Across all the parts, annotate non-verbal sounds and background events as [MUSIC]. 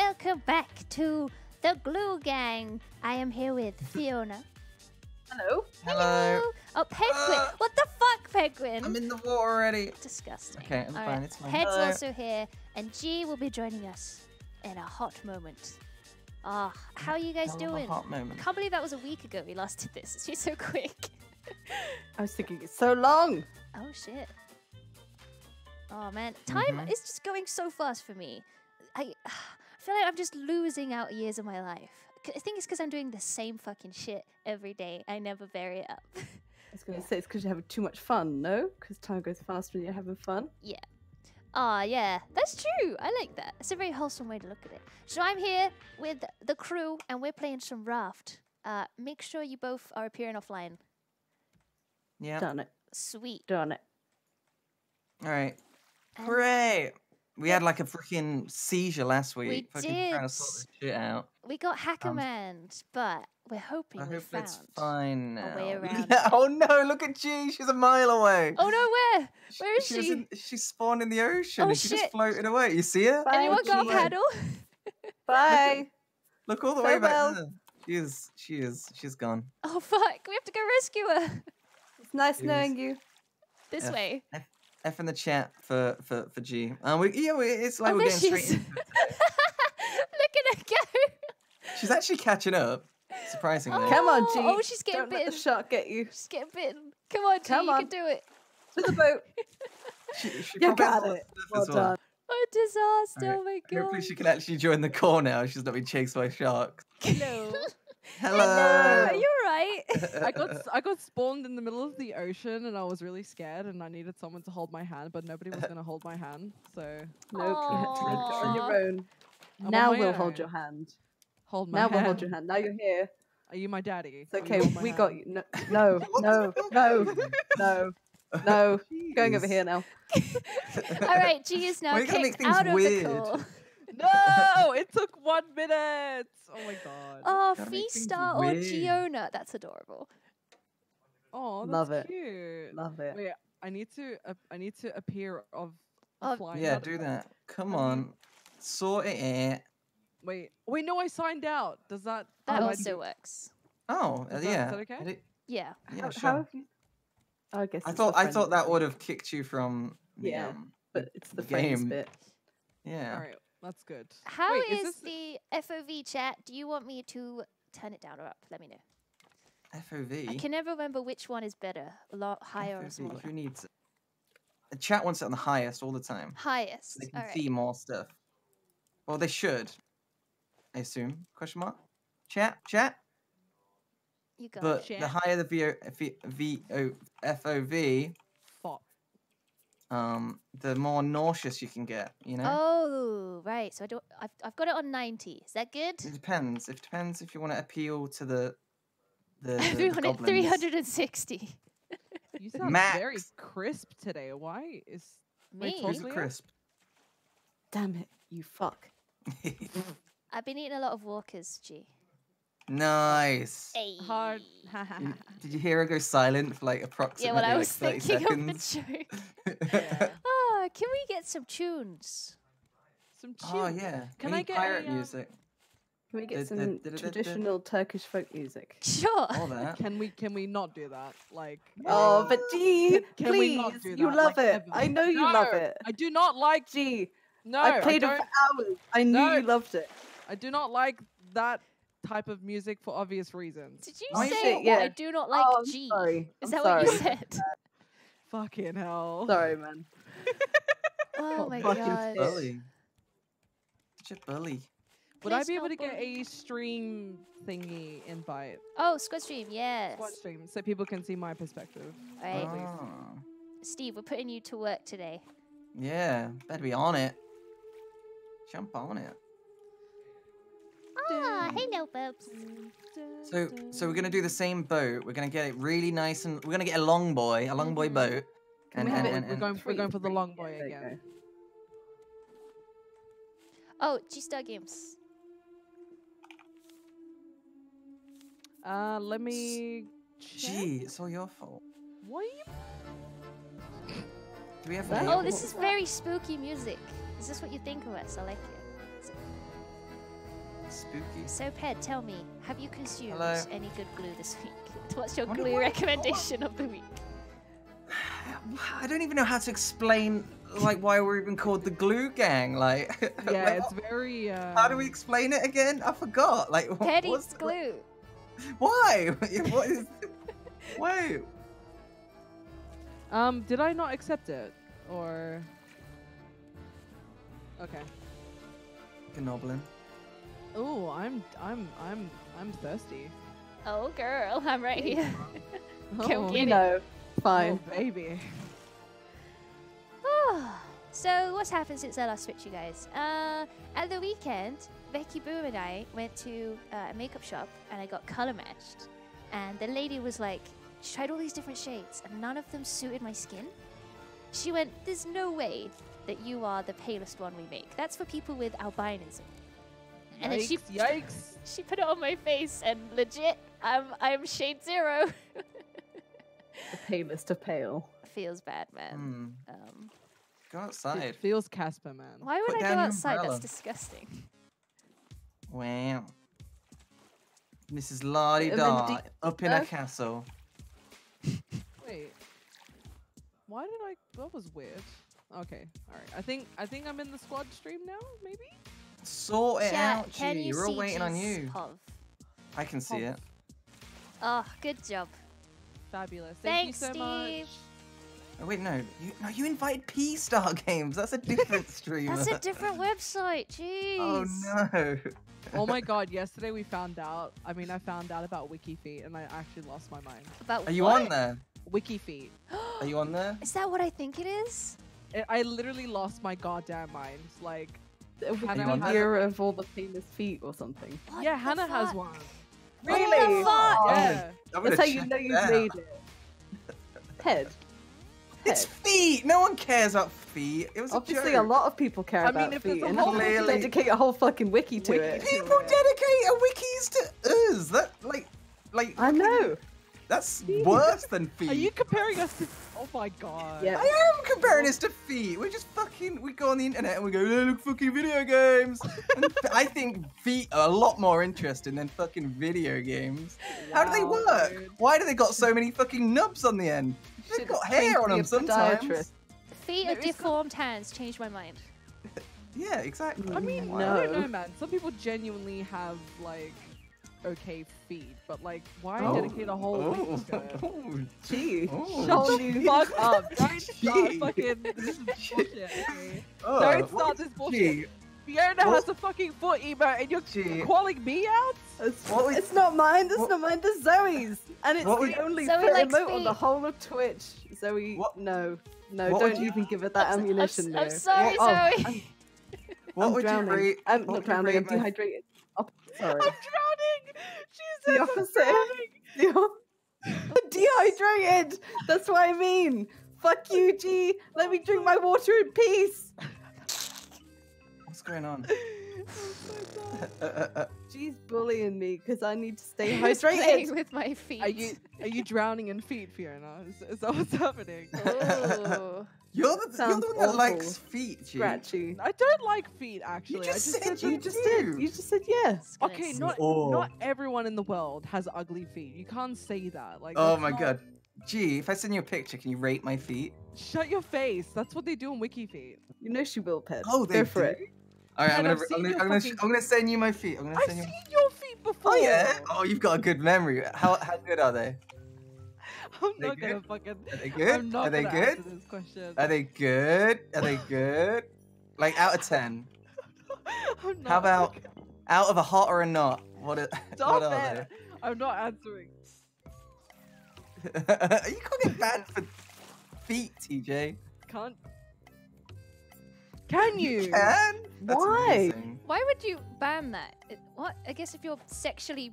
welcome back to the Glue Gang. I am here with [LAUGHS] Fiona. Hello. Hello. Oh, Pedguin. Uh, what the fuck, Pedguin? I'm in the water already. Disgusting. Okay, it's All fine, it's fine. Head's Hello. also here, and G will be joining us in a hot moment. Ah, how are you guys Hell of a doing? hot I moment. can't believe that was a week ago we last did this. It's been so quick. [LAUGHS] I was thinking it's so long. Oh shit. Oh man, time Mhm. is just going so fast for me. I, I feel like I'm just losing out years of my life. I think it's because I'm doing the same fucking shit every day. I never vary it up. [LAUGHS] I was going to say it's because you're having too much fun, no? Because time goes fast when you're having fun. Yeah. Ah, yeah, that's true. I like that. It's a very wholesome way to look at it. So I'm here with the crew, and we're playing some Raft. Uh, make sure you both are appearing offline. Yeah. Done it. Sweet. Done it. All right. And Hooray! We had like a freaking seizure last week. fucking trying to sort did. this shit out. we got Hacker Um, but we're hoping I we hope found. it's fine now. [LAUGHS] Yeah. Oh no! Look at G. She's a mile away. Oh no, where? She- where is was she? in- she spawned in the ocean Oh, and she shit. just floated away. You see her? Bye, Anyone got a G. paddle? Bye. Look all the way back there. She is. She is. She's gone. Oh fuck, we have to go rescue her. it's nice Cheers. knowing you. This Yeah. way. F in the chat for for for G. And we yeah, we, it's like Oh, we're getting she straight. into it. [LAUGHS] Look at her go. She's actually catching up. Surprisingly. Oh, Come on, oh, G. oh, she's getting Don't let the shark get you. She's getting bitten. Come on, G, Come you can do it. To the boat. [LAUGHS] She, she You got it. stuff Well well. done. What a disaster, Alright, oh my god. Hopefully she can actually join the call now. She's not being chased by sharks. [LAUGHS] Hello. Hello. Are you alright? [LAUGHS] I got s- I got spawned in the middle of the ocean and I was really scared and I needed someone to hold my hand, but nobody was gonna hold my hand. So Nope. You had to do it on your own. I'm now we'll hold your hand. hold my Now hand. Now we'll hold your hand. Now you're here. Are you my daddy? It's okay. hold my We got you. No, no, [LAUGHS] no, no, no, no. Going over here now. [LAUGHS] alright, G is now Why you gotta make kicked things out of weird? the call. No, [LAUGHS] it took one minute. Oh my god. Oh, Gotta make or weird. Giona. That's adorable. Oh, that's Love it. cute. Love it. Wait, I need to ap- I need to appear of a Oh, flying Yeah, do that. Come How on. Sort it out. Wait, wait, no, I signed out. Does that? That do I also works. Oh, uh, Is that- is yeah. that okay? Yeah. Yeah, how, sure. how have you? Oh, I guess. I thought I thought that would have kicked you from the, Yeah, um, But it's the the game. bit. yeah. All right, that's good. How Wait, is is the FOV chat? Do you want me to turn it down or up? Let me know. FOV. I can never remember which one is better, a lot higher or FOV, smaller. Who needs it? The chat wants it on the highest all the time. So Highest. they can All right. see more stuff. Well, they should. I assume. Question mark. Chat. Chat. You got But it. the higher the VO, V, VO, FOV, Fuck. Um, the more nauseous you can get. You know. Oh, right. So I don't. I've, I've got it on ninety. Is that good? It depends. It depends if you want to appeal to the the, the, the Everyone at three hundred and sixty. You sound very crisp today. Why is Me. Wait, Who's Totally crisp? Damn it, you fuck. [LAUGHS] I've been eating a lot of Walkers, G. nice. Hey. hard? [LAUGHS] Did you hear her go silent for like approximately Yeah, approximately well, I like was 30 thinking of seconds? the joke. [LAUGHS] Yeah. Oh, can we get some tunes? Some oh yeah. Can we I get a, pirate um, music? Can we get some traditional Turkish folk music? [LAUGHS] Sure. Can we can we not do that? Like Oh, but G, Can- can please, you love like, it. ever? I know you love it. I do not like G, no. I played it for hours. I knew No. you loved it. I do not like that type of music for obvious reasons. Did you Oh, say shit, yeah. I do not like oh, G? sorry. Is I'm that what you said? [LAUGHS] Fucking hell. Sorry, man. [LAUGHS] Oh my god. fit. Bully. Such a bully. Would I be able not to get a stream thingy invite? Oh, Squad Stream, yes. Squad stream, so people can see my perspective. Right. Ah, Steve, we're putting you to work today. yeah, better be on it. Jump on it. Hello, Bubs. So, so we're gonna do the same boat. We're gonna get it really nice and we're gonna get a long boy, a long boy Mhm. boat. And, we have and, it- and, we're going we're going for the long boy yeah, there you again. Oh, GeeStarGames. Uh, let me. Check. gee, it's all your fault. What are you? Do we have That- Oh, this is very spooky music. Is this what you think of us? I like it. Spooky. So, Ped, tell me, have you consumed Hello. any good glue this week? [LAUGHS] What's your What glue recommendation of the week? [SIGHS] I don't even know how to explain like why we're even called the Glue Gang. Like, [LAUGHS] Yeah, like, it's very. Uh, how do we explain it again? I forgot. Like, wh- Ped what's glue. [LAUGHS] Why? what is? Why? Um, did I not accept it, or? Okay. Gnoblin. Oh, I'm I'm I'm I'm thirsty. Oh, girl, I'm right here. [LAUGHS] Oh, You know, oh, fine. baby. so, what's happened since I last switched you guys? Uh, at the weekend, Becky Boom and I went to uh, a makeup shop and I got color matched. And the lady was like, she tried all these different shades and none of them suited my skin. She went, There's no way that you are the palest one we make. That's for people with albinism. And then she Yikes, yikes. she put it on my face and legit, I'm I'm shade zero. The palest of pale. Feels bad, man. Hmm. Um, Go It outside. feels Casper, man. why would Put I go outside? umbrella. That's disgusting. Wow. Mrs. Lardy And then up in a uh, castle. Wait. Why did I? That was weird. Okay, all right. I think I think I'm in the squad stream now. Maybe. Sort it Chat, out, can G. you We're all see waiting on you. Pov? I can see Oh. it. Oh, good job. Fabulous. Thank Thanks, you so Steve. much. Oh, wait, no. You, no, you invited P Star Games. That's a different [LAUGHS] streamer. That's a different website. Oh, Jeez. Oh no. Oh my god, yesterday we found out. I mean, I found out about WikiFeet and I actually lost my mind. About Are you on there? WikiFeet. Are you on there? [GASPS] Is that what I think it is? I- I literally lost my goddamn mind. Like, A Hannah wiki has- year of all the famous feet or something. What yeah, the Hannah has one. Really? fuck? Oh, Yeah. I'm That's gonna how you know you've out. made it. [LAUGHS] Head. It's feet. No one cares about feet. It was Obviously, a a lot of people care I mean, about if there's feet, a and whole people dedicate a whole fucking wiki to Wiki it. to People it. dedicate a wikis to us. That like, like I know. that's worse than feet. Are you comparing us to? Oh my god. Yeah. I am comparing us to feet. We just fucking we go on the internet and we go, "They look fucking video games. and f- I think feet are a lot more interesting than fucking video games. How do they work? dude. Why do they got so many fucking nubs on the end? They've Should've got hair on them sometimes. podiatrist. Feet No, of it's deformed hands changed my mind. [LAUGHS] Yeah, exactly. I mean, No. I don't know, man. Some people genuinely have like okay feed, but like, why Oh. dedicate a whole Oh. week to oh. it? [LAUGHS] Oh. [LAUGHS] Gee. Oh. Shut Shut the you fuck [LAUGHS] up! Don't start Gee. fucking this is bullshit. Okay? Oh, uh, Don't start this bullshit. Gee, Fiona What? has a fucking foot emote, and you're Gee. calling me out? It's, What it's not mine. That's what- not mine. That's Zoe's, and it's What the only Zoe foot likes emote on the whole of Twitch. Zoe, What- no, no, what don't you- even give it that I'm ammunition. I'm, no. I'm sorry, Oh, Zoe. I'm, What I'm would drowning. you rate? I'm not drowning. I'm rate my- dehydrated. Oh, sorry. I'm drowning. She The says I'm opposite. drowning. You're dehydrated. That's what I mean. Fuck you, G. Let me drink my water in peace. What's going on? I'm so sad. Uh, uh, uh, G's bullying me because I need to stay Who's playing hydrated. with my feet. Are you are you drowning in feet, Fiona? Is, is that what's happening? [LAUGHS] Ooh. you're the, you're the one that awful. likes feet, G. Scratchy. I don't like feet actually. just I just said said You that just did. You just said yes. It's Okay, not Oh. not everyone in the world has ugly feet. You can't say that. Like, Oh my not- god. G, if I send you a picture, can you rate my feet? Shut your face. That's what they do in WikiFeet. You know she will, Pet. Oh, they Go for do? it. All right, I'm gonna, I've I'm gonna, I'm gonna, fucking- I'm gonna send you my feet. I'm gonna I've send you. seen your feet oh, before. Oh yeah. Oh, you've got a good memory. How how good are they? [LAUGHS] I'm They not gonna good? fucking. Are they good? I'm not are they gonna good? answer this question. Are they good? Are they good? Like out of ten. [LAUGHS] I'm not How about fucking- out of a hot or a not? What are, [LAUGHS] Stop what are it. I'm not answering. they? you can't get banned for feet, TJ. Can't. Can you? Can? That's Why? amazing. Why would you ban that? It- what? I guess if you're sexually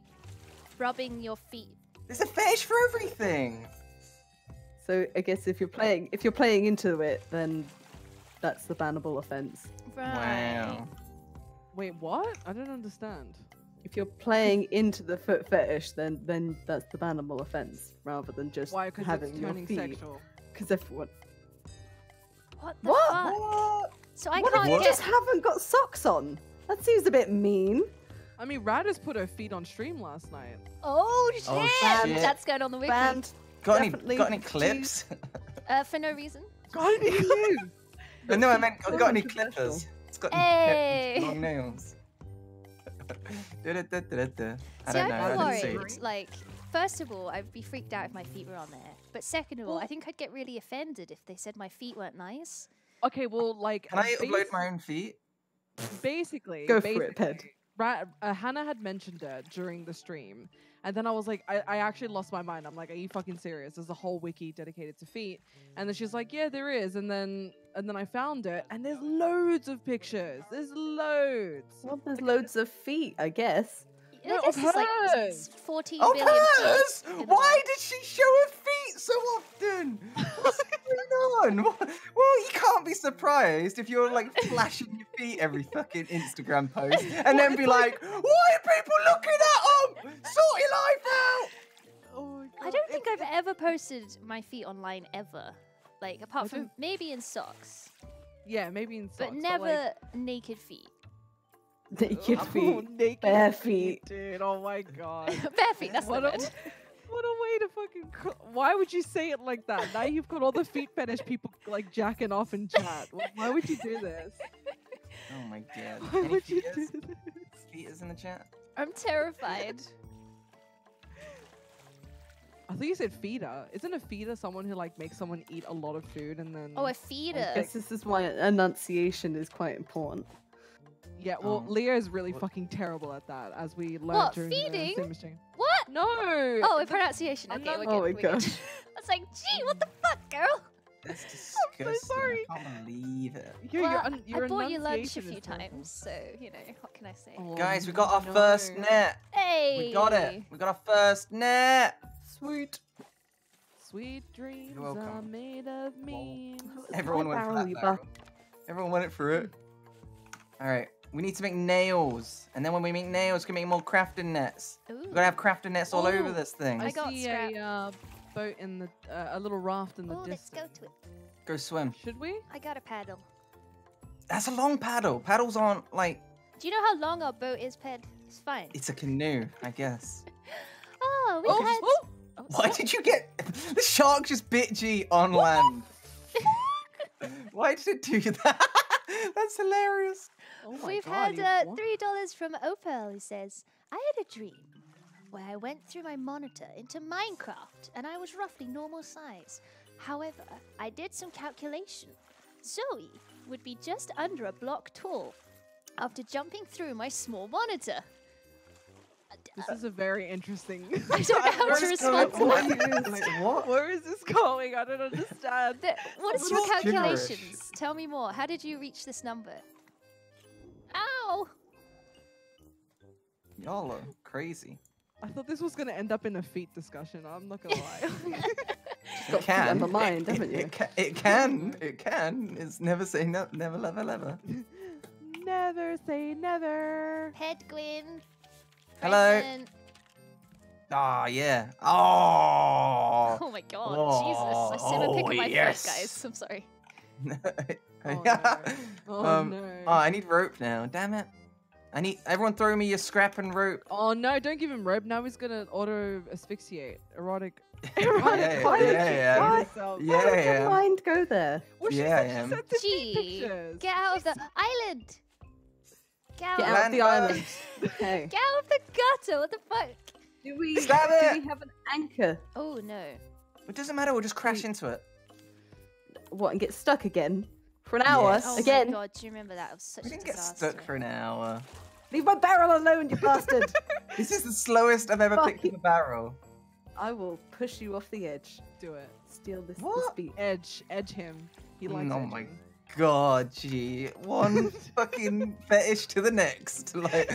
rubbing your feet. There's a fetish for everything. So I guess if you're playing, if you're playing into it, then that's the bannable offense. Right. Wow. Wait, what? I don't understand. If you're playing into the foot fetish, then then that's the bannable offense, rather than just Why? Because having it's your feet. sexual. Because everyone. What the What? fuck? What? So I what if can't you get. just haven't got socks on? That seems a bit mean. I mean, Radis put her feet on stream last night. Oh shit! Oh, shit. That's going on the wiki. Banned. Got any got any clips? [LAUGHS] Uh, for no reason. Got any [LAUGHS] clues? Uh, no, I meant So got any controversial. clippers? It's got Hey. long nails. [LAUGHS] I See, don't know. I'd I be didn't see. worried. Like, first of all, I'd be freaked out if my feet were on there. But second of all, I think I'd get really offended if they said my feet weren't nice. Okay, well, like. Can I basi- upload my own feet? Basically, Go for it, Ped. Ra- uh, Hannah had mentioned it during the stream, and then I was like, I, I actually lost my mind. I'm like, are you fucking serious? There's a whole wiki dedicated to feet, and then she's like, yeah, there is, and then and then I found it, and there's loads of pictures. There's loads. Well, there's loads of feet, I guess. I No, guess of it's like hers. s- 14 Of billion hers! feet in the Why world. did she show her feet so often? What's going on? Well, you can't be surprised if you're like flashing your feet every fucking Instagram post and then be like, why are people looking at them? Sort your life out! Oh I don't think I've ever posted my feet online ever. Like, apart from maybe in socks, Yeah, maybe in socks, but never like- naked feet. Naked Oh, feet. naked bare feet. dude. Oh my god. [LAUGHS] Bare feet, that's the what a, word. [LAUGHS] what a way to fucking. cr- Why would you say it like that? Now you've got all the feet fetish people like jacking off in chat. Why would you do this? Oh my god. [LAUGHS] Why Any would you do this? Feet is in the chat? I'm terrified. I thought you said feeder. Isn't a feeder someone who like makes someone eat a lot of food and then? Oh, a feeder. I guess this is why enunciation is quite important. Yeah. Well, Um, Leah is really what- fucking terrible at that, as we learned What, during feeding? the stream stream. What? No. Oh, in the- pronunciation. Okay, not- we're Oh my we're good. I was like, gee, what the fuck, girl? That's [LAUGHS] disgusting. So sorry. I can't believe it. Your, well, your, un- your I bought you lunch a few times, so you know what can I say? Oh, Guys, we got our first net. Hey, We got it. We got our first net. Sweet. Sweet dreams welcome. are made of me. Everyone went for barrel, that you barrel. Everyone went it for it. All right. We need to make nails, and then when we make nails, we can make more crafting nets. Ooh. We're gonna have crafting nets all over Oh, this thing. I, I got see scrap. a uh, boat in the uh, a little raft in the Oh, let's go to it. Go swim. Should we? I got a paddle. That's a long paddle. Paddles aren't like Do you know how long our boat is, Ped? It's fine. it's a canoe, I guess. [LAUGHS] Oh, we Oh, had. oh, Oh, Why did you get [LAUGHS] the shark just bit G on land? Why did it do that? [LAUGHS] That's hilarious. Oh We've God, had uh, three dollars from Opal who says, I had a dream where I went through my monitor into Minecraft and I was roughly normal size. However, I did some calculation. Zoe would be just under a block tall after jumping through my small monitor. This is a very interesting. [LAUGHS] I don't know how to respond to going? that. Like, what? Where is this going? I don't [LAUGHS] understand. The- what is your all gibberish? calculations? Tell me more. How did you reach this number? Y'all are crazy. I thought this was gonna end up in a feet discussion. I'm not gonna lie. [LAUGHS] It got feet on can. the mind, haven't it, you? It can. It can. It can. It's never say no, never, never, never. [LAUGHS] never say never. Pedguin. Hello. present. Ah, yeah. Oh. Oh my god, Jesus. I said a pick Oh, of my yes. foot, guys. I'm sorry. [LAUGHS] Oh, yeah. Oh um, no. Oh, I need rope now. Damn it. I need everyone throw me your scrap and rope. Oh no! Don't give him rope. Now he's gonna auto asphyxiate. [LAUGHS] [LAUGHS] Erotic. Yeah, Erotic. yeah, bondage yeah, yeah. on Why- yourself. Yeah, Why would your mind go there? Well, she Yeah, said I she am. sent the feet Gee, pictures. get out of the island. Get out, Get of out of the Land island. [LAUGHS] Okay. Get out of the gutter. What the fuck? Do we, Stab do it! we have an anchor? Oh no. It doesn't matter. We'll just crash into it. What, and get stuck again? For an hour? Yes. Oh Again? my god, do you remember that? It was such We a didn't get disaster. stuck for an hour. Leave my barrel alone, you bastard! [LAUGHS] This is the slowest I've ever picked up a barrel. I will push you off the edge. Do it. Steal this, this What? beat. Edge. Edge him. He likes Oh my. God, gee, one [LAUGHS] fucking fetish to the next. [LAUGHS] Like,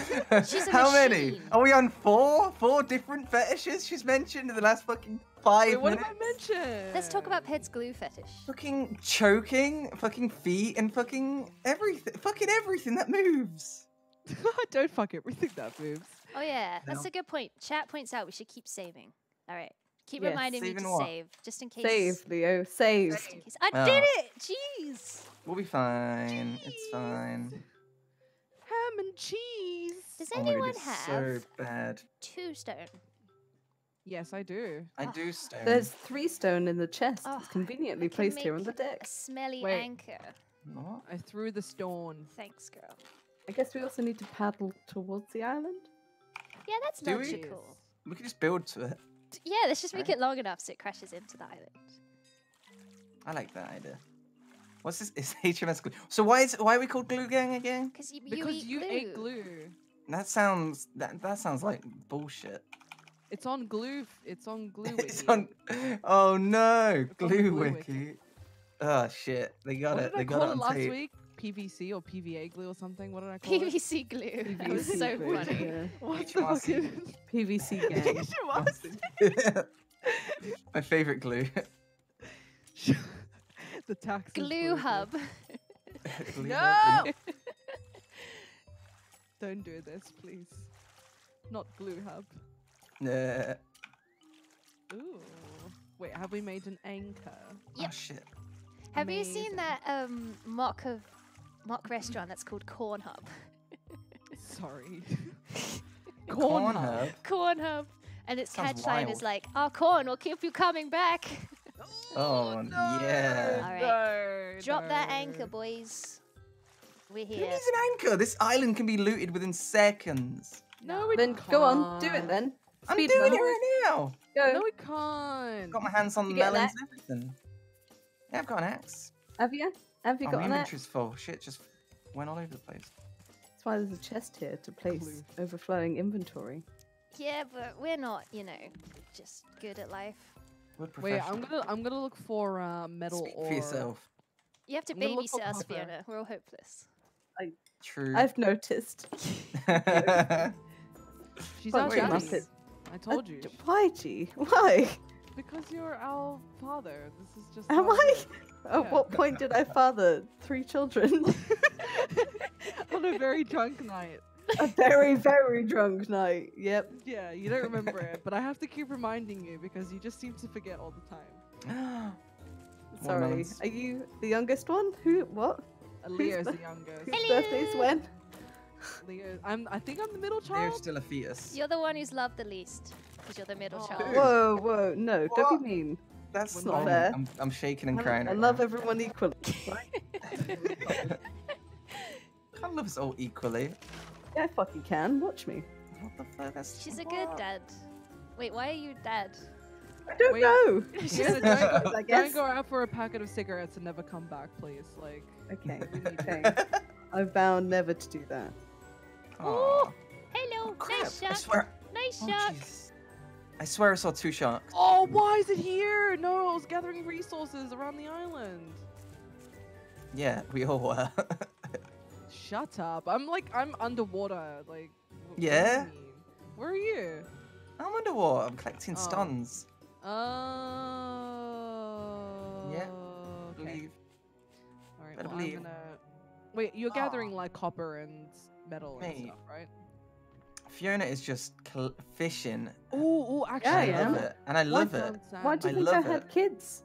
She's a how many? Are we on four? Four different fetishes she's mentioned in the last fucking five Wait, what minutes. have I mentioned? Let's talk about Ped's glue fetish. Fucking choking, fucking feet, and fucking everything. Fucking everything that moves. [LAUGHS] don't fuck everything that moves. Oh yeah, that's a good point. Chat points out we should keep saving. All right, keep Yes, reminding me saving to what? save, just in case. Save, Leo, save. Just in case. I Oh. did it. Jeez. We'll be fine. It's fine. Ham and cheese. Does Oh my God, anyone it's have so bad? two stone? Yes, I do. I Oh, do stone. There's three stone in the chest. Oh, it's conveniently can placed here on make the deck. A smelly Wait. anchor. What? I threw the stone. Thanks, girl. I guess we also need to paddle towards the island. Yeah, that's Do we? logical. We could just build to it. Yeah, let's just make Right. it long enough so it crashes into the island. I like that idea. What's this? [LAUGHS] It's HMS glue. So why is why are we called Glue Gang again? Because you, you Because eat you glue. ate glue. That sounds that that sounds like bullshit. It's on glue. It's on [LAUGHS] glue. it's on. Oh no, It's Glue Glue Wiki. Wiki. Oh shit, they got What it. did I They got call it it on last tape. week? PVC or PVA glue or something? What did I call it? PVC glue. That was PVC so glue, funny. yeah. What's the HMRC. fucking PVC [LAUGHS] gang. My favorite glue. [LAUGHS] the tax. Glue hub. [LAUGHS] Glue No! Hub, Don't do this, please. Not glue hub. yeah. Ooh. Wait, have we made an anchor? Oh shit. Have you seen that um mock of mock restaurant that's called Corn Hub? Sorry. [LAUGHS] Corn Hub. Hub. Corn Hub. And its Sounds catchline is like, "Our corn will keep you coming back." [LAUGHS] Oh, oh yeah. Alright. No, Drop that anchor, boys. We're Who here. needs an anchor? This island can be looted within seconds. No, we then go on, do it can't. then. I'm Speed doing run. it right now. Go. No, we can't. Got my hands on the You get melons and everything. Yeah, I've got an axe. Have you? Have you oh, got my an axe? inventory's full. Shit just went all over the place. That's why there's a chest here to place Glue. overflowing inventory. Yeah, but we're not, you know, just good at life. We're Wait, I'm gonna I'm gonna look for uh, metal Speak ore. for yourself. You have to I'm gonna look babysit for us. Fiona. We're all hopeless. True. I've noticed. [LAUGHS] She's our wait, daddy. Muppet. I Uh, told you. d- Why, G? [LAUGHS] Why? Because you're our father. This is just. Am I? Is. At Yeah. what point did I father three children? [LAUGHS] [LAUGHS] On a very drunk night. a very, very drunk night. Yep. Yeah, you don't remember it, but I have to keep reminding you because you just seem to forget all the time. [GASPS] Sorry. Watermelons. Are you the youngest one? Who? What? Leo's the the- youngest. Whose birthday's when? Leo, I'm. I think I'm the middle They're child. still a fetus. You're the one who's loved the least because you're the middle Aw. child. Whoa, whoa, no! What? Don't be mean. That's It's not not fair. I'm, I'm shaking and I, crying. I right love now. everyone equally. [LAUGHS] Can't love us all equally. yeah, I fucking can. Watch me. What the fuck? That's She's a good what? dad. Wait, why are you dead? I don't Wait. know. [LAUGHS] Fiona, don't, go, I don't guess. go out for a packet of cigarettes and never come back, please. Like, Okay. we need Okay. you. I vow never to do that. Aw. Hello, oh, Crap, nice I swear. Nice Oh, shark. jeez. I swear I saw two sharks. Oh, why is it here? No, I was gathering resources around the island. Yeah, we all were. [LAUGHS] Shut up. I'm like, I'm underwater. Like, wh- what do you Yeah? Where are you? I'm underwater. I'm collecting Oh. stuns. Oh. Yeah, Okay. Believe. All right. better Well, believe. I'm gonna. Wait, you're ah. gathering like copper and metal and stuff, right? Fiona is just cl- fishing. Oh, ooh, actually, I I am. love it, and I love I it. found. Why do I you think I love had it. kids?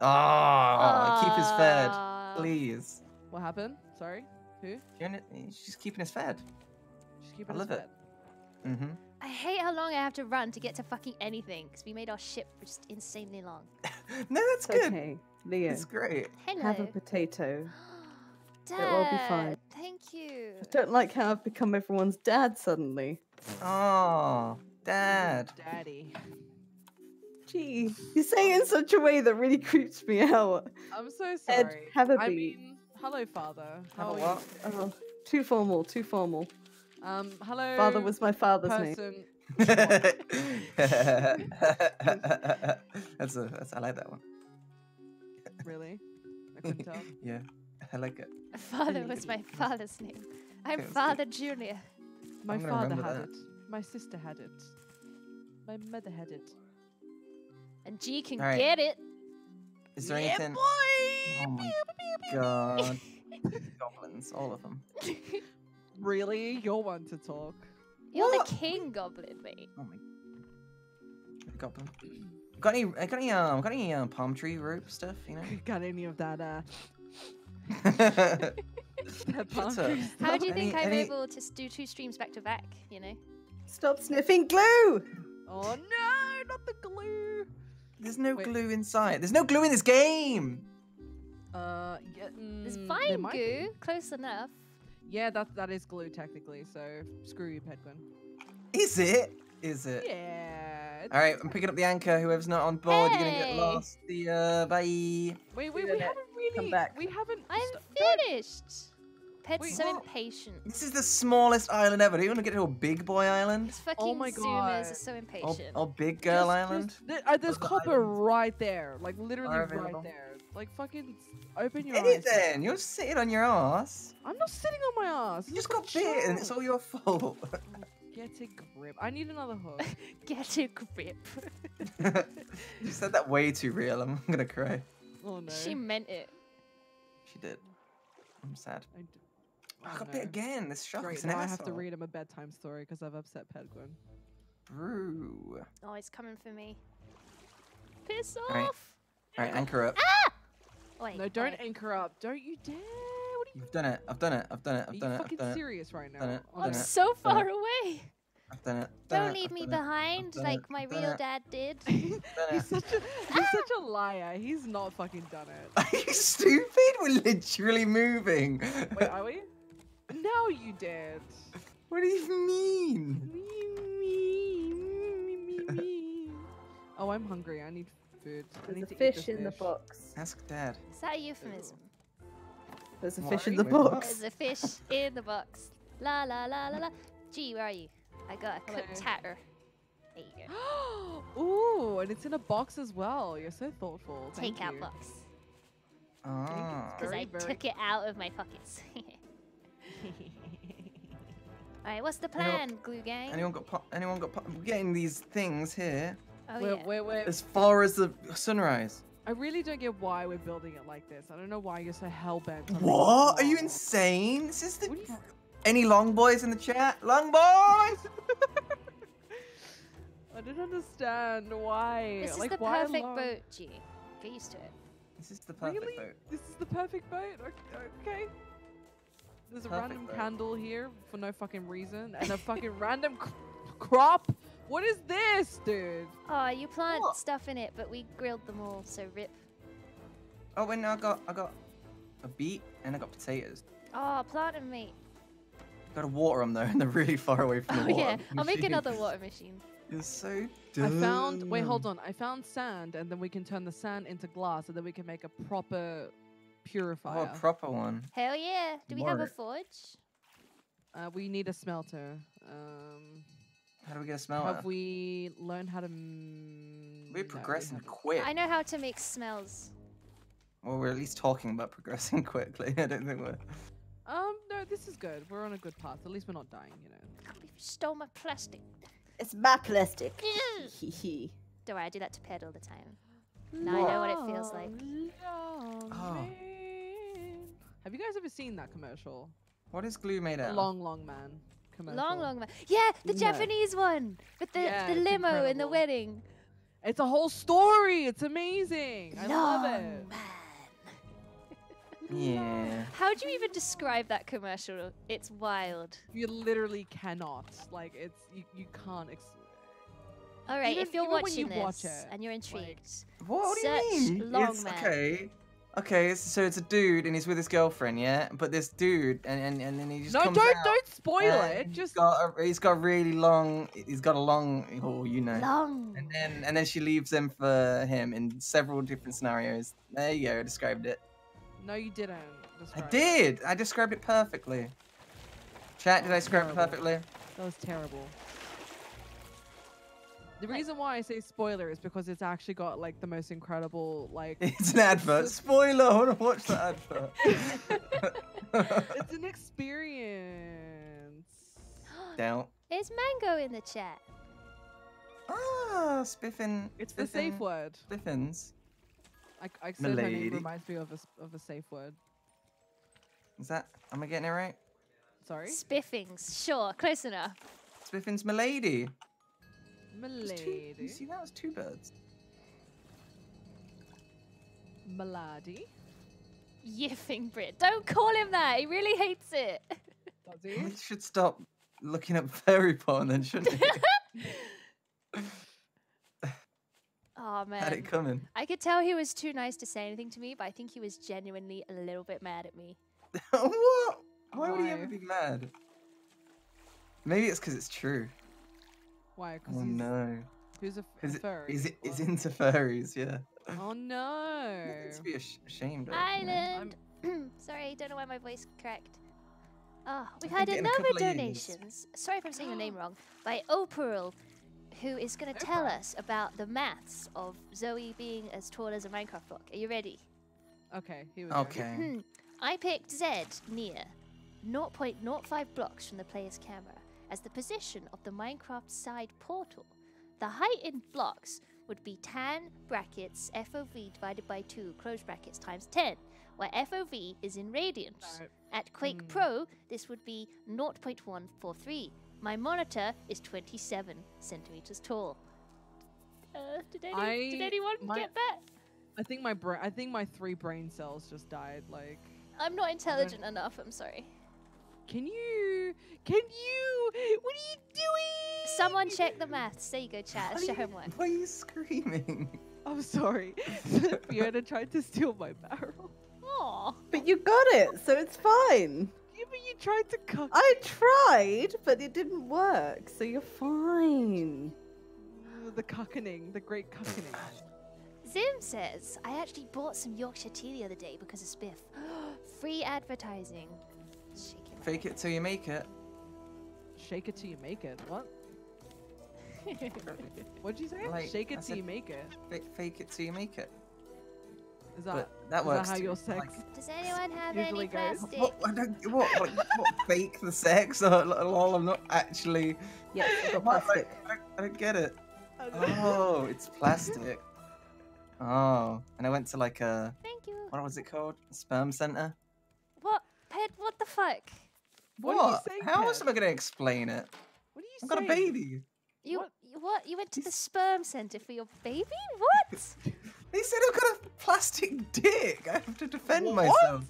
Oh, keep us fed, please. What happened? Sorry. Who? Fiona, she's keeping us fed. Just keep it I love it. Mm-hmm. I hate how long I have to run to get to fucking anything because we made our ship just insanely long. [LAUGHS] no, that's It's good. okay, Leo. It's great. Hello. Have a potato. [GASPS] Dad, It'll be fine. Thank you. I don't like how I've become everyone's dad suddenly. Oh, Dad. Daddy. Gee, you say it in such a way that really creeps me out. I'm so Ed, sorry. have a I beat. mean, hello, father. Have How a are what? Oh, too formal, too formal. Um, hello. Father was my father's name. [LAUGHS] that's a. That's, I like that one. Really? I couldn't [LAUGHS] tell. Yeah, I like it. [LAUGHS] Father was my [LAUGHS] father's name. I'm Okay, that's good. Father Junior. My father had that. it. My sister had it. My mother had it. And G can Alright. get it. Is there Yeah, anything? boy! Oh my god. [LAUGHS] Goblins, all of them. Really? You're one to talk. You're What? the king goblin, mate. Oh my. Goblin. Got any? Got any? Um, got any um, palm tree rope stuff? You know. Got any of that? Uh, [LAUGHS] How do you Any- think I'm any- able to do two streams back to back? You know. Stop sniffing glue. Oh no, not the glue. There's no Wait. glue inside. There's no glue in this game. Uh, yeah, There's mm, there fine might goo. be. Close enough. Yeah, that that is glue technically. So screw you, Pedguin. Is it? Is it? Yeah. All right, I'm picking up the anchor. Whoever's not on board, you're gonna get lost. The uh, bye. Wait, wait, we Internet, haven't really. back. We haven't. I'm st- finished. Ped's Wait, so what? impatient. This is the smallest island ever. Do you want to get to a big boy island These fucking Oh my zoomers are so impatient. or big girl just- island? just- there- uh, there's copper islands. right there, like literally right there. Like fucking open your Get eyes. it then. You're sitting on your ass. I'm not sitting on my ass. You just got bit, and it's all your fault. [LAUGHS] Get a grip. I need another hook. [LAUGHS] Get a grip. [LAUGHS] you said that way too real. I'm gonna cry. Oh no. She meant it. She did. I'm sad. I d- oh, I oh, got no. bit again. This shark Great, is an now I have to read him a bedtime story because I've upset Pedguin. Brew. Oh, he's coming for me. Piss Alright. off. All right, anchor up. Ah! Wait. No, don't wait. anchor up. Don't you dare. What are you, I've done it. I've done it. I've done it. are I've you done it. I've fucking done it. serious right now? done it, done I'm so done far it. away. I've done it. done Don't leave me behind like my real dad did. [LAUGHS] [LAUGHS] He's such a he's [LAUGHS] such a liar. He's not fucking done it. Are you stupid? We're literally moving. Wait, are we? No, you did. What do you mean? Oh, I'm hungry. I need food. I There's need a to eat fish in the box. Ask Dad. Is that a euphemism? There's a What? fish in the box. There's a fish in the box. La la la la la. Gee, where are you? I got a cooked Hello. tatter. There you go. [GASPS] Ooh, and it's in a box as well. You're so thoughtful. Thank Take out you. box. Ah. Because I very- took it out of my pockets. [LAUGHS] Alright, what's the Anyone- plan, glue gang? Anyone got? Po- anyone got? We're getting these things here Oh we're, yeah. we're, we're, as far as the sunrise. I really don't get why we're building it like this. I don't know why you're so hell bent. What? Are you insane? This is the. What do you- Any long boys in the chat? Long boys. [LAUGHS] I don't understand why. This is like, the why perfect alone? boat, G. Get used to it. This is the perfect Really? boat. This is the perfect boat? Ok- Okay. There's a Perfect random boat. candle here for no fucking reason, and a fucking [LAUGHS] random c- crop. What is this, dude? Oh, you plant What? stuff in it, but we grilled them all, so rip. Oh wait, no, I got I got a beet and I got potatoes. Oh, plant them, mate. Got to water them though, and they're [LAUGHS] really far away from Oh the [LAUGHS] water. yeah, I'll make another water machine. You're so I found. Wait, hold on. I found sand, and then we can turn the sand into glass, and then we can make a proper purifier. Oh, purifier. a proper one. Hell yeah! Do we have a forge? uh, we need a smelter. Um, How do we get a smelter? have we learned how to? m- we We're progressing haven't. quick. I know how to make smells. Well, we're at least talking about progressing [LAUGHS] quickly. I don't think we're. Um, no, this is good. We're on a good path. At least we're not dying, you know. can't believe you stole my plastic. It's my plastic. Yes. [LAUGHS] Hee hee. Don't worry, I do that to Ped all the time. Now I know what it feels like. Long Oh. Have you guys ever seen that commercial? What is glue made out? of? Long, long man commercial. Long, long man. Yeah, the No. Japanese one with the, Yeah, the limo and the wedding. It's a whole story. It's amazing. I love it. man. Yeah. How do you even describe that commercial? It's wild. You literally cannot. Like it's you, you can't. Ex- All right, Even- if you're watching you this watch it, and you're intrigued, What, what do you mean? long It's- man. Okay. Okay, so it's a dude and he's with his girlfriend, yeah. But this dude, and and, and then he just no, comes don't out, don't spoil and it. he's Just got a, he's got really long. He's got a long. Oh, you know. long. And then and then she leaves him for him in several different scenarios. There you go. I described it. No, you didn't. I describe it. did. I described it perfectly. Chat, did I describe it perfectly? That was terrible. The reason why I say spoiler is because it's actually got like the most incredible like [LAUGHS] It's an advert. [LAUGHS] Spoiler. I want to watch that advert. [LAUGHS] it's an experience. [GASPS] Down. Is Mango in the chat? Ah, spiffin. It's the safe word. Spiffins. I, I said her name Milady. reminds me of a, s- of a safe word. Is that? Am I getting it right? Sorry? Spiffings. Sure, close enough. Spiffings milady. There's two- Milady. You see, that was two birds. Milady. Yiffing Brit. Don't call him that. He really hates it. [LAUGHS] Does Well, he? You should stop looking up fairy porn then, shouldn't you? [LAUGHS] [LAUGHS] Oh man. Had it coming. I could tell he was too nice to say anything to me, but I think he was genuinely a little bit mad at me. [LAUGHS] what? Why would he ever be mad? Maybe it's because it's true. Why? Because Oh he's, no. who's a, f- Is a it? furry? Is it? Is What? into furries? Yeah. Oh [LAUGHS] no! Nothing to be ash- ashamed of. you know? Island. [CLEARS THROAT] Sorry, don't know why my voice cracked. Oh, we've I had think in a another couple of years- donations. Sorry if I'm saying your name wrong. By Operl, who is going to tell us about the maths of Zoe being as tall as a Minecraft block. Are you ready? Okay, here we go. Hmm. Okay. I picked Z near 0.05 blocks from the player's camera as the position of the Minecraft side portal. The height in blocks would be tan brackets FOV divided by 2 close brackets times 10, where FOV is in radians. Alright. At Quake Hmm. Pro, this would be 0.143. My monitor is 27 centimeters tall. Uh, did, any, did anyone my- get that? I think my brain. I think my three brain cells just died. Like, I'm not intelligent enough, I'm sorry. can you? Can you? What are you doing? Someone check the maths. There you go, chat. It's your are you- homework. Why are you screaming? [LAUGHS] I'm sorry. [LAUGHS] Fiona tried to steal my barrel. Aw. But you got it, so it's fine. Yeah, but you tried to cook. I tried, but it didn't work, so you're fine. Ooh, the cuckening, the great cuckening. [SIGHS] Zim says, I actually bought some Yorkshire tea the other day because of Spiff. [GASPS] Free advertising. Shaking my Fake it till you make it. Shake it till you make it. What? [LAUGHS] What'd you say? Like, Shake I it till said- you make it. Fake, fake it till you make it. Is that? But that is works. that how too. your Like, sex? Does anyone have Usually any goes. plastic? what? I don't. What? Like, what? [LAUGHS] Fake the sex? [LAUGHS] Or, lol, I'm not actually. Yes, [LAUGHS] I got plastic. Like, I, don't, I don't get it. Oh, it's plastic. Oh, and I went to like a Thank you. what was it called? A sperm center. What? Pet, what the fuck? What are you What? saying, How else am I going to explain it? What are you I've saying? got a baby. You What? you- what? You went to the sperm center for your baby? What? They said I've got a plastic dick. I have to defend What? myself.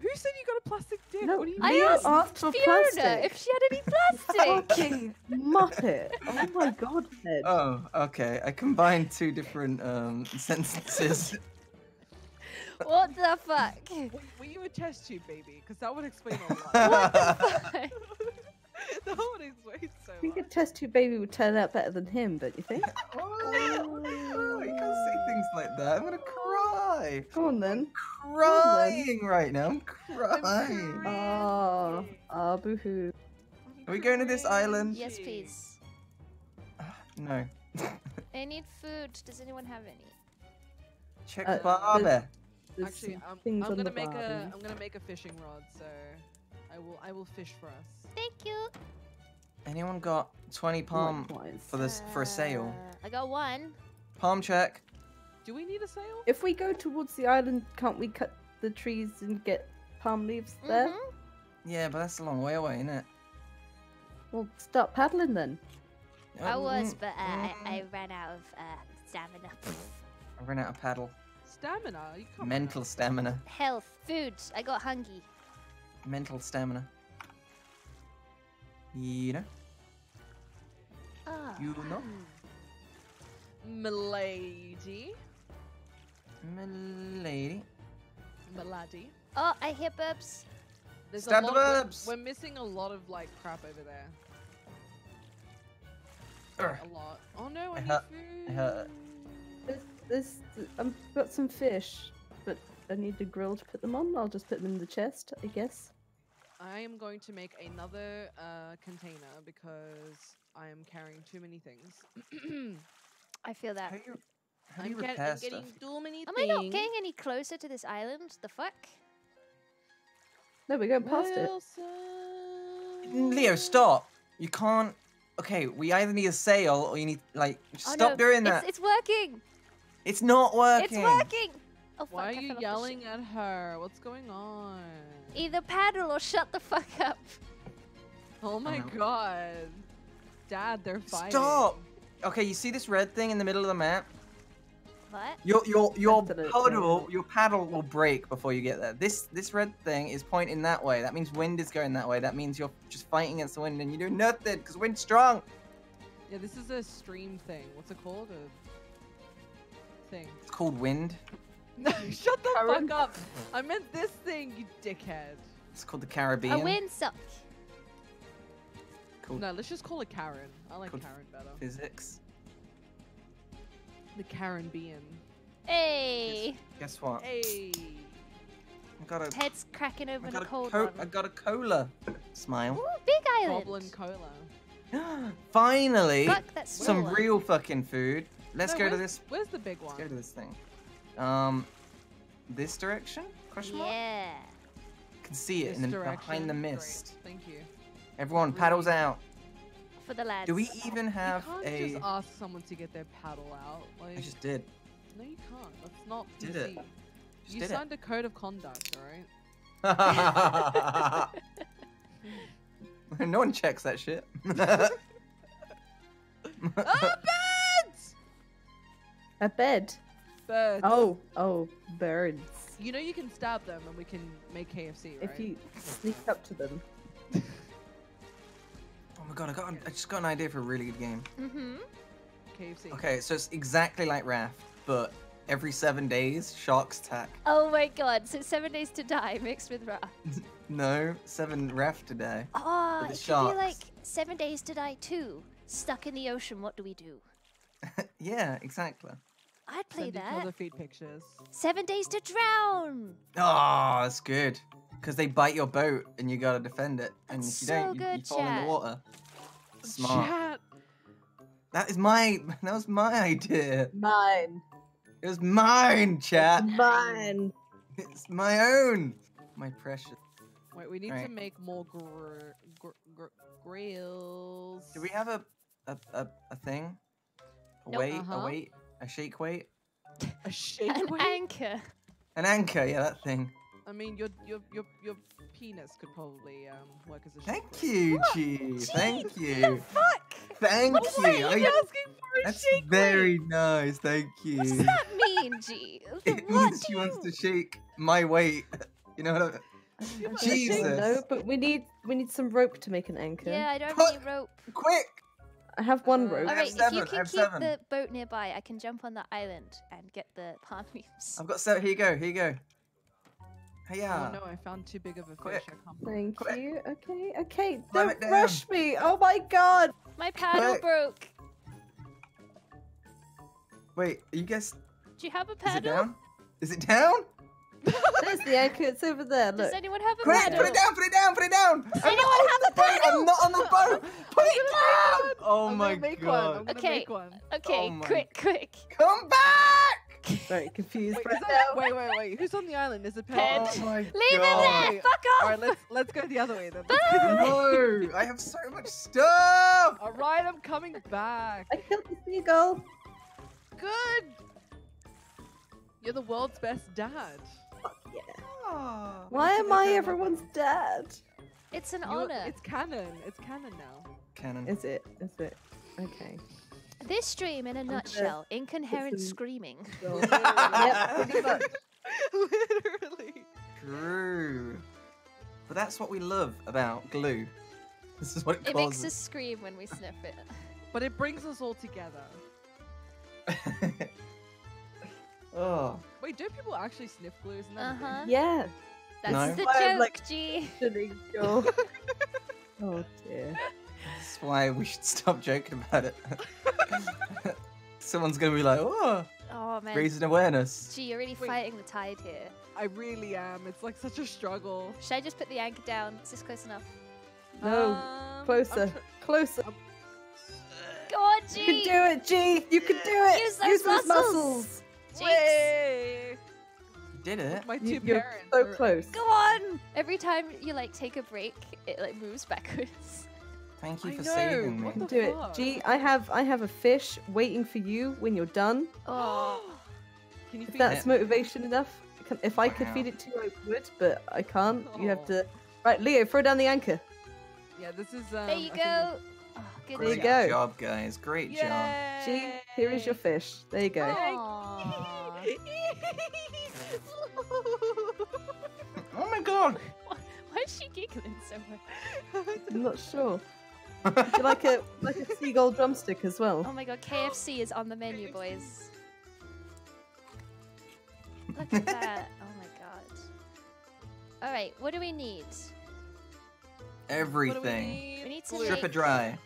Who said you got a plastic dick? No, what do you I mean? you asked asked for Fiona plastic. if she had any plastic. [LAUGHS] Fucking muppet. Oh my god, Ed. Oh, okay. I combined two different um, sentences. what the fuck? Were you a test tube baby? Because that would explain a lot. What the [LAUGHS] fuck? [LAUGHS] that would explain so I think a test tube baby would turn out better than him, don't you think? Oh, you can't say things like that. I'm gonna cry. Go on then. Crying right now. I'm crying. Ah, ah, boo-hoo. Are we going to this island? Yes, please. [SIGHS] No. [LAUGHS] I need food. Does anyone have any? Check Uh, Barbie. There's Actually, I'm, I'm gonna make a Barbie. I'm gonna make a fishing rod, so I will I will fish for us. Thank you. Anyone got 20 palm Likewise. for this for a sale? Uh, I got one. Palm check. Do we need a sail? If we go towards the island, can't we cut the trees and get palm leaves there? Mhm. Yeah, but that's a long way away, isn't it? Well, start paddling then. I was, Mm, but uh, I, I mm. ran out of uh, stamina. I ran out of paddle. Stamina. You can't Mental stamina. Health, food. I got hungry. Mental stamina. You know? Oh. You know? Milady. Milady. Milady. Oh, I hear burps. There's Stab a the lot. we're- verbs. We're, missing a lot of like crap over there. Urgh. A lot. Oh no, I I need ha- food. I ha- There's, there's, I've got some fish, but I need a grill to put them on. I'll just put them in the chest, I guess. I am going to make another uh, container because I am carrying too many things. [CLEARS THROAT] I feel that. How do you, how do I'm, you get- I'm getting stuff? too many Am things. I not getting any closer to this island? The fuck? No, we're going past it. Leo, stop! You can't. Okay, we either need a sail or you need like Oh, stop no, doing it's, that. It's working. It's not working. It's working. Oh, fuck, Why are you yelling at her? What's going on? Either paddle or shut the fuck up. Oh, oh my know. god. Dad, they're fighting. Stop! Okay, you see this red thing in the middle of the map? What? Your your your That's paddle your paddle will break before you get there. This this red thing is pointing that way. That means wind is going that way. That means you're just fighting against the wind and you do nothing because wind's strong. Yeah, this is a stream thing. What's it called? A thing. It's called wind. No, [LAUGHS] shut the Karen? fuck up. I meant this thing, you dickhead. It's called the Caribbean. A windsock. Called No, let's just call it Karen. I like Karen better. physics. The Caribbean. Hey, Guess what? Hey. I got a head's cracking I open a a cold co- one. I got a cola. Smile. Ooh, big island. Goblin Cola. [GASPS] Finally, Fuck, some smaller. real fucking food. Let's No, go to this. Where's the big Let's one? go to this thing. Um, this direction? Question mark? Yeah. can see it This in the, direction. behind the Great, mist. Thank you. Everyone, paddles out. For the lads. Do we even have you can't a? just ask someone to get their paddle out. Like, I just did. no, you can't. That's not Did it. Just You did signed a code of conduct, alright? it. [LAUGHS] no one checks that shit. [LAUGHS] ah, birds! A bed. Birds. Oh, oh, birds. You know you can stab them and we can make KFC, right? If you sneak up to them. Oh my god, I got. An, I just got an idea for a really good game. Mm-hmm. KFC. Okay, so it's exactly like Raft, but every seven days, sharks attack. Oh my god, so seven days to die mixed with Raft. [LAUGHS] No, seven Raft today. Oh, the it should be like seven days to die too. Stuck in the ocean, what do we do? [LAUGHS] yeah, exactly. I'd play Send each that. other feet pictures. Seven days to drown. Oh, that's good. Because they bite your boat and you gotta defend it. And That's if you don't, so you, you good, fall in the water. Smart. Chat. That is my. [LAUGHS] That was my idea. Mine. It was mine, chat. Mine. It's my own. My precious. Wait, we need to make more gr- gr- gr- grills. Do we have a a, a, a thing? A Nope. weight? Uh-huh. A weight? A shake weight? a shake An weight? anchor. An anchor? Yeah, that thing. I mean, your your your your penis could probably um work as a shake Thank weight. you, G. Thank The you. fuck? Thank What does you. that I- even- asking for a that's shake very weight. nice. Thank you. What does that mean, G? [LAUGHS] it what means do she wants to shake my weight. [LAUGHS] You know what I mean? Yeah, but I think Jesus. No, but we need we need some rope to make an anchor. Yeah, I don't have Put- any rope. Quick! I have one Uh, rope. I have Alright, if seven, you I can keep seven. the boat nearby, I can jump on the island and get the palm leaves. I've got seven. Here you go. Here you go. Hey, yeah. Oh no, I found too big of a Quick. fish. I can't. Thank Quick. you. Okay, okay. Climb Don't rush me. Oh my god. My paddle Quick. broke. Wait, you guys. Do you have a paddle? Is it paddle? down? Is it down? There's the anchor. It's over there. Look. Does Look. anyone have a Quick, paddle? put it down, put it down, put it down! I'm Anyone not on have the a boat! I'm not on the boat! [LAUGHS] Put it down! Oh I'm my god. one. I'm Okay. make one. Okay, Oh quick, quick. Come back! Very confused Wait, right is that, wait, wait, wait. Who's on the island? Is it Ped. Ped? Oh my Leave him god. there! Fuck All off! right, let's let's go the other way then. Let's go the other way. No! I have so much stuff! All right, I'm coming back. I killed the seagull. Good. You're the world's best dad. Yeah. Oh. Why am I that one. everyone's dad? It's an You- honor. It's canon. It's canon now. Canon. Is it? Is it? Okay. This stream, in a nutshell, incoherent screaming. [LAUGHS] Yep. Literally. True. But that's what we love about glue. [LAUGHS] This is what it It makes causes. us scream when we sniff it. [LAUGHS] But it brings us all together. oh. Wait, don't people actually sniff glue? Isn't that uh-huh. Yeah. That's No. the Why joke, like- G. Shouldn't go. oh dear. That's why we should stop joking about it. [LAUGHS] Someone's gonna be like, oh, Oh man. raising awareness. Gee, you're really Wait. fighting the tide here. I really am. It's like such a struggle. Should I just put the anchor down? Is this close enough? No. Um, I'm Closer. tr- Closer. Go on, You can do it, G. You can do it. Use those those muscles. muscles. Jinx. Way! Did it? My two You, you're parents. so are- close. Go on. Every time you like take a break, it like moves backwards. Thank you I for know, saving me. what You the can do it. G, I have I have a fish waiting for you when you're done. Oh. [GASPS] [GASPS] Can you If feed that's it? motivation enough. Can- If I could Wow. feed it to you, I would, but I can't. You have Oh. to. Right, Leo, throw down the anchor. Yeah, this is. Um, there you I go. Oh, good Great job. go. job, guys. Great the- job. G, here is your fish. There you go. [LAUGHS] [LAUGHS] Oh my god! Why is she giggling so much? I'm not sure. Would [LAUGHS] you like a like a seagull drumstick as well? Oh my god, KFC is on the menu, boys. Look at that. [LAUGHS] Oh my god. Alright, what do we need? What do we Everything. need? We need to Blue. make- Strip it dry.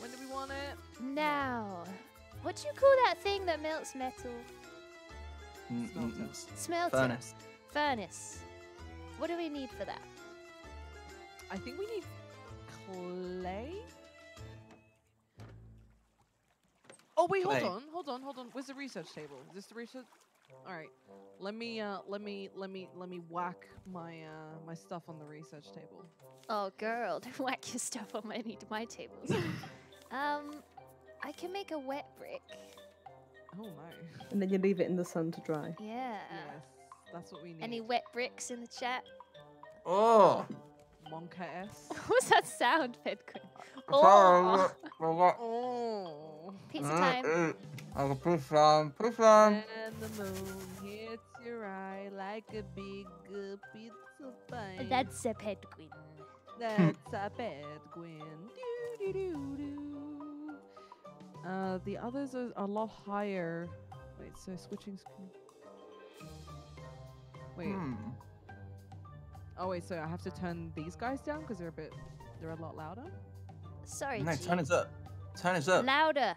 When do we want it? Now. What do you call that thing that melts metal? Mm, mm, mm. Smelter. Furnace. Furnace. What do we need for that? I think we need clay. Oh wait, Clay. hold on, hold on, hold on. Where's the research table? Is this the research? All right, let me, uh, let me, let me, let me whack my, uh, my stuff on the research table. Oh, girl, [LAUGHS] don't whack your stuff on my, [LAUGHS] my tables. [LAUGHS] um, I can make a wet brick. Oh no. And then you leave it in the sun to dry. Yeah. Yes, that's what we need. Any wet bricks in the chat? Oh! Monka S. [LAUGHS] What's that sound, Pedguin? Oh. [LAUGHS] Oh. Pizza time. I'll put some, put some. And the moon hits your eye like a big uh, pizza pie. That's a Pedguin. That's a bad Gwen. Doo, doo, doo, doo. Uh, the others are a lot higher. Wait, so switching screen. Wait. Hmm. Oh wait, so I have to turn these guys down because they're a bit, they're a lot louder. Sorry, No, G. turn it up. Turn it up. Louder.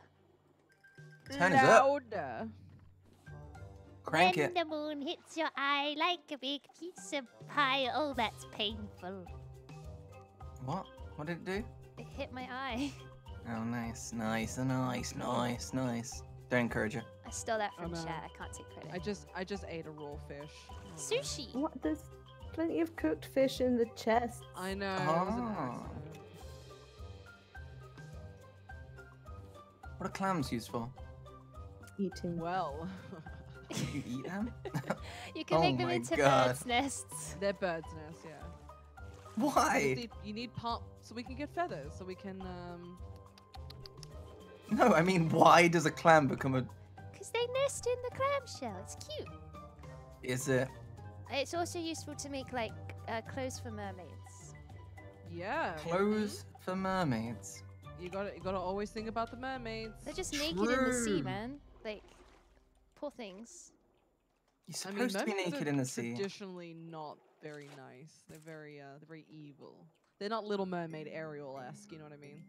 Turn it up. Louder. Crank when it. the moon hits your eye like a big piece of pie. Oh, that's painful. What? What did it do? It hit my eye. [LAUGHS] Oh, nice, nice, nice, nice, nice. Don't encourage her. I stole that Oh, from no. chat. I can't take credit. I just, I just ate a raw fish. Oh. Sushi. What? There's plenty of cooked fish in the chest. I know. it was Ah. What are clams used for? Eating. Well, You eat them? [LAUGHS] You can Oh make them into God. birds' nests. they're birds' nests, yeah. You Why? need, you need palm, so we can get feathers, so we can, um, No, I mean, why does a clam become a? Because they nest in the clam shell. It's cute. Is it? It's also useful to make like uh, clothes for mermaids. yeah. Clothes for mermaids. You gotta, you gotta always think about the mermaids. They're just naked in the sea, man. Like, poor things. You're I mean, supposed to be naked are in the sea. Traditionally, not very nice. They're very, uh, they're very evil. They're not Little Mermaid Ariel-esque. You know what I mean?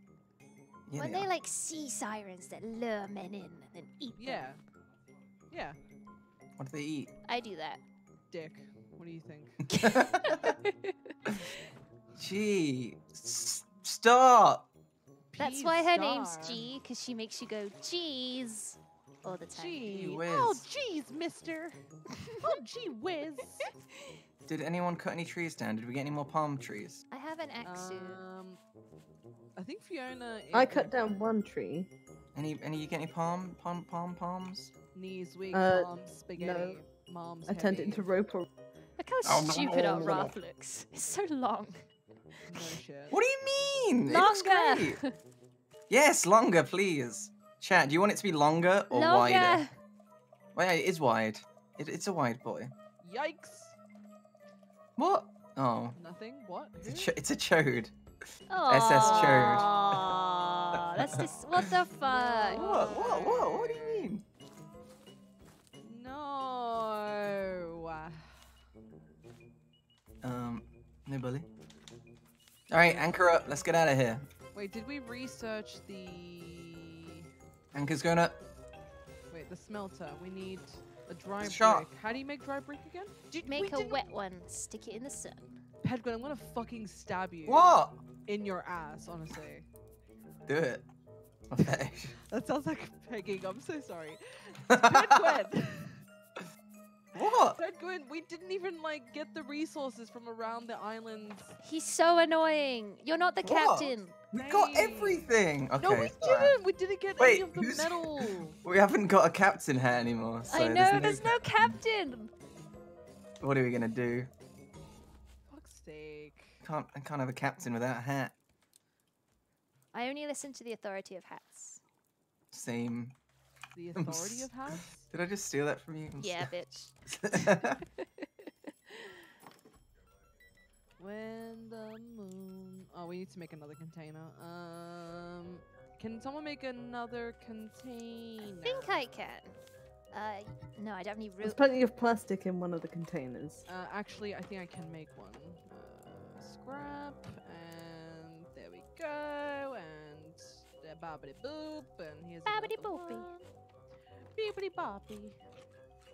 Yeah, when they they like sea sirens that lure men in and then eat them. Yeah. Yeah. What do they eat? I do that. Dick. What do you think? [LAUGHS] [LAUGHS] Gee, s- stop. That's Pea why her name's star. G, because she makes you go, geez, all the time. Gee Gee Oh, whiz. jeez, mister. [LAUGHS] oh, gee whiz. Did anyone cut any trees down? Did we get any more palm trees? I have an axe soon. Um, I think Fiona. I cut down one tree. Any? Any? You get any palm? Palm? Palm? Palms? Knees weak, Uh, mom's spaghetti. Mom's I turned it into rope or Look how Oh, stupid no, our no, no. Raft looks. It's so long. No. What do you mean? It looks Longer. great. [LAUGHS] Yes, longer, please. Chat, do you want it to be longer or wider? Longer. Well, yeah, it is wide. It, it's a wide boy. Yikes. What? Oh, Nothing. What? it's a, ch- it's a chode. SS Chode. Chode. That's just what the fuck. What? What? What? What do you Um, no bully. All right, anchor up. Let's get out of here. Wait, did we research the? Anchor's going up. Wait, the smelter. We need a dry Shot. brick. How do you make dry brick again? Did, we Make a didn't- wet one, stick it in the sun. Pedguin, I'm gonna fucking stab you. What? In your ass, honestly. Do it. [LAUGHS] Okay. That sounds like pegging. I'm so sorry. [LAUGHS] Pedguin. What? Pedguin, we didn't even like get the resources from around the islands. He's so annoying. You're not the What? captain. We got everything. Okay. no, we fine. didn't. We didn't get Wait, any of the who's- metal. [LAUGHS] We haven't got a captain hat anymore. So I know, There's no... there's no captain. What are we gonna do? Fuck's sake. Can't. I can't have a captain without a hat. I only listen to the authority of hats. Same. The authority [LAUGHS] of hats? Did I just steal that from you? I'm Yeah, so- bitch. [LAUGHS] [LAUGHS] When the moon. Oh, we need to make another container. Um, can someone make another container? I think I can. Uh, no, I don't have any room. There's plenty of plastic in one of the containers. Uh, actually, I think I can make one. Uh, scrap, and there we go, and there bobbity boop, and here's Bobbity another boopy. one. Beepity boppy.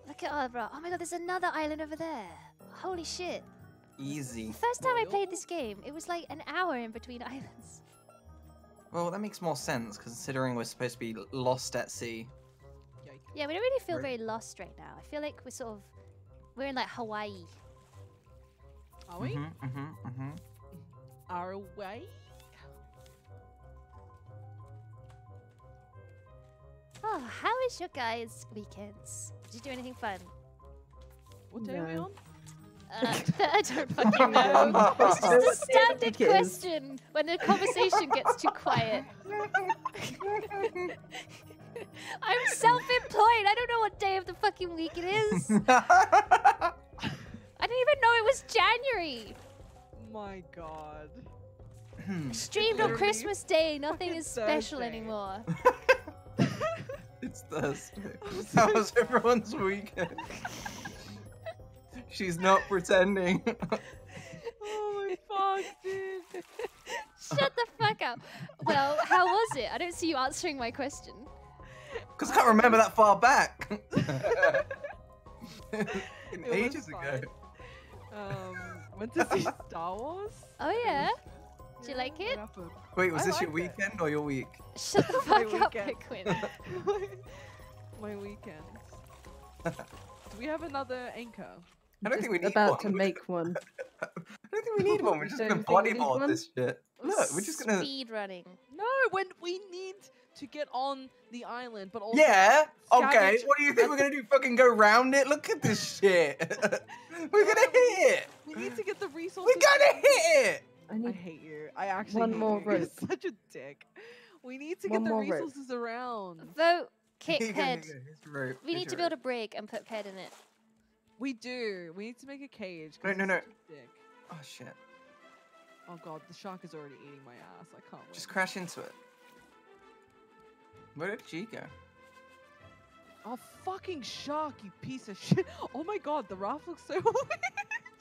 Look at Arbra. Oh my god, there's another island over there. Holy shit. Easy. The first time I played this game, it was like an hour in between [LAUGHS] islands. Well, that makes more sense considering we're supposed to be lost at sea. Yeah, we don't really feel very lost right now. I feel like we're sort of. We're in like Hawaii. Are we? Mhm, mhm, mhm. Are we? Oh, how is your guys' weekends? Did you do anything fun? What day are we on? Uh, [LAUGHS] I don't [LAUGHS] fucking know. It's just a standard question when the conversation gets too quiet. [LAUGHS] I'm self-employed. I don't know what day of the fucking week it is. I didn't even know it was January. My god. Hmm. Streamed on Christmas Day. Nothing is special Thursday. anymore. It's Thursday. How was everyone's weekend? She's not pretending. [LAUGHS] Oh my fuck, dude. Shut the fuck up. Well, how was it? I don't see you answering my question. Because I can't remember that far back. [LAUGHS] [LAUGHS] In It was ages ago. Um, went to see Star Wars. Oh yeah. Do you like it? Wait, was I this your liked it. weekend or your week? Shut the [LAUGHS] My fuck up, weekend. Pickwin. [LAUGHS] [LAUGHS] my weekend. Do we have another anchor? I don't Just think we need about one. to make one. I don't think we need one. We're just Don't gonna you think we bodyboard this shit. Look, we're just gonna. speed running. No, when we need to get on the island, but also Yeah. Okay. What do you think we're gonna do? Fucking go round it? Look at this shit. we're gonna hit it. We need to get the resources. We're gonna hit it. I I hate you. I actually One hate more you. You're such a dick. We need to One get the more rope. resources around. Vote kick you head. you go, here's the rope, We here's need to build a rope. brig and put Ped in it. We do. We need to make a cage. No, no, no. dick. Oh shit! Oh god, the shark is already eating my ass. I can't. Just wait. crash into it. Where did G go? Oh fucking shark, you piece of shit! [LAUGHS] Oh my god, the raft looks so [LAUGHS] weird.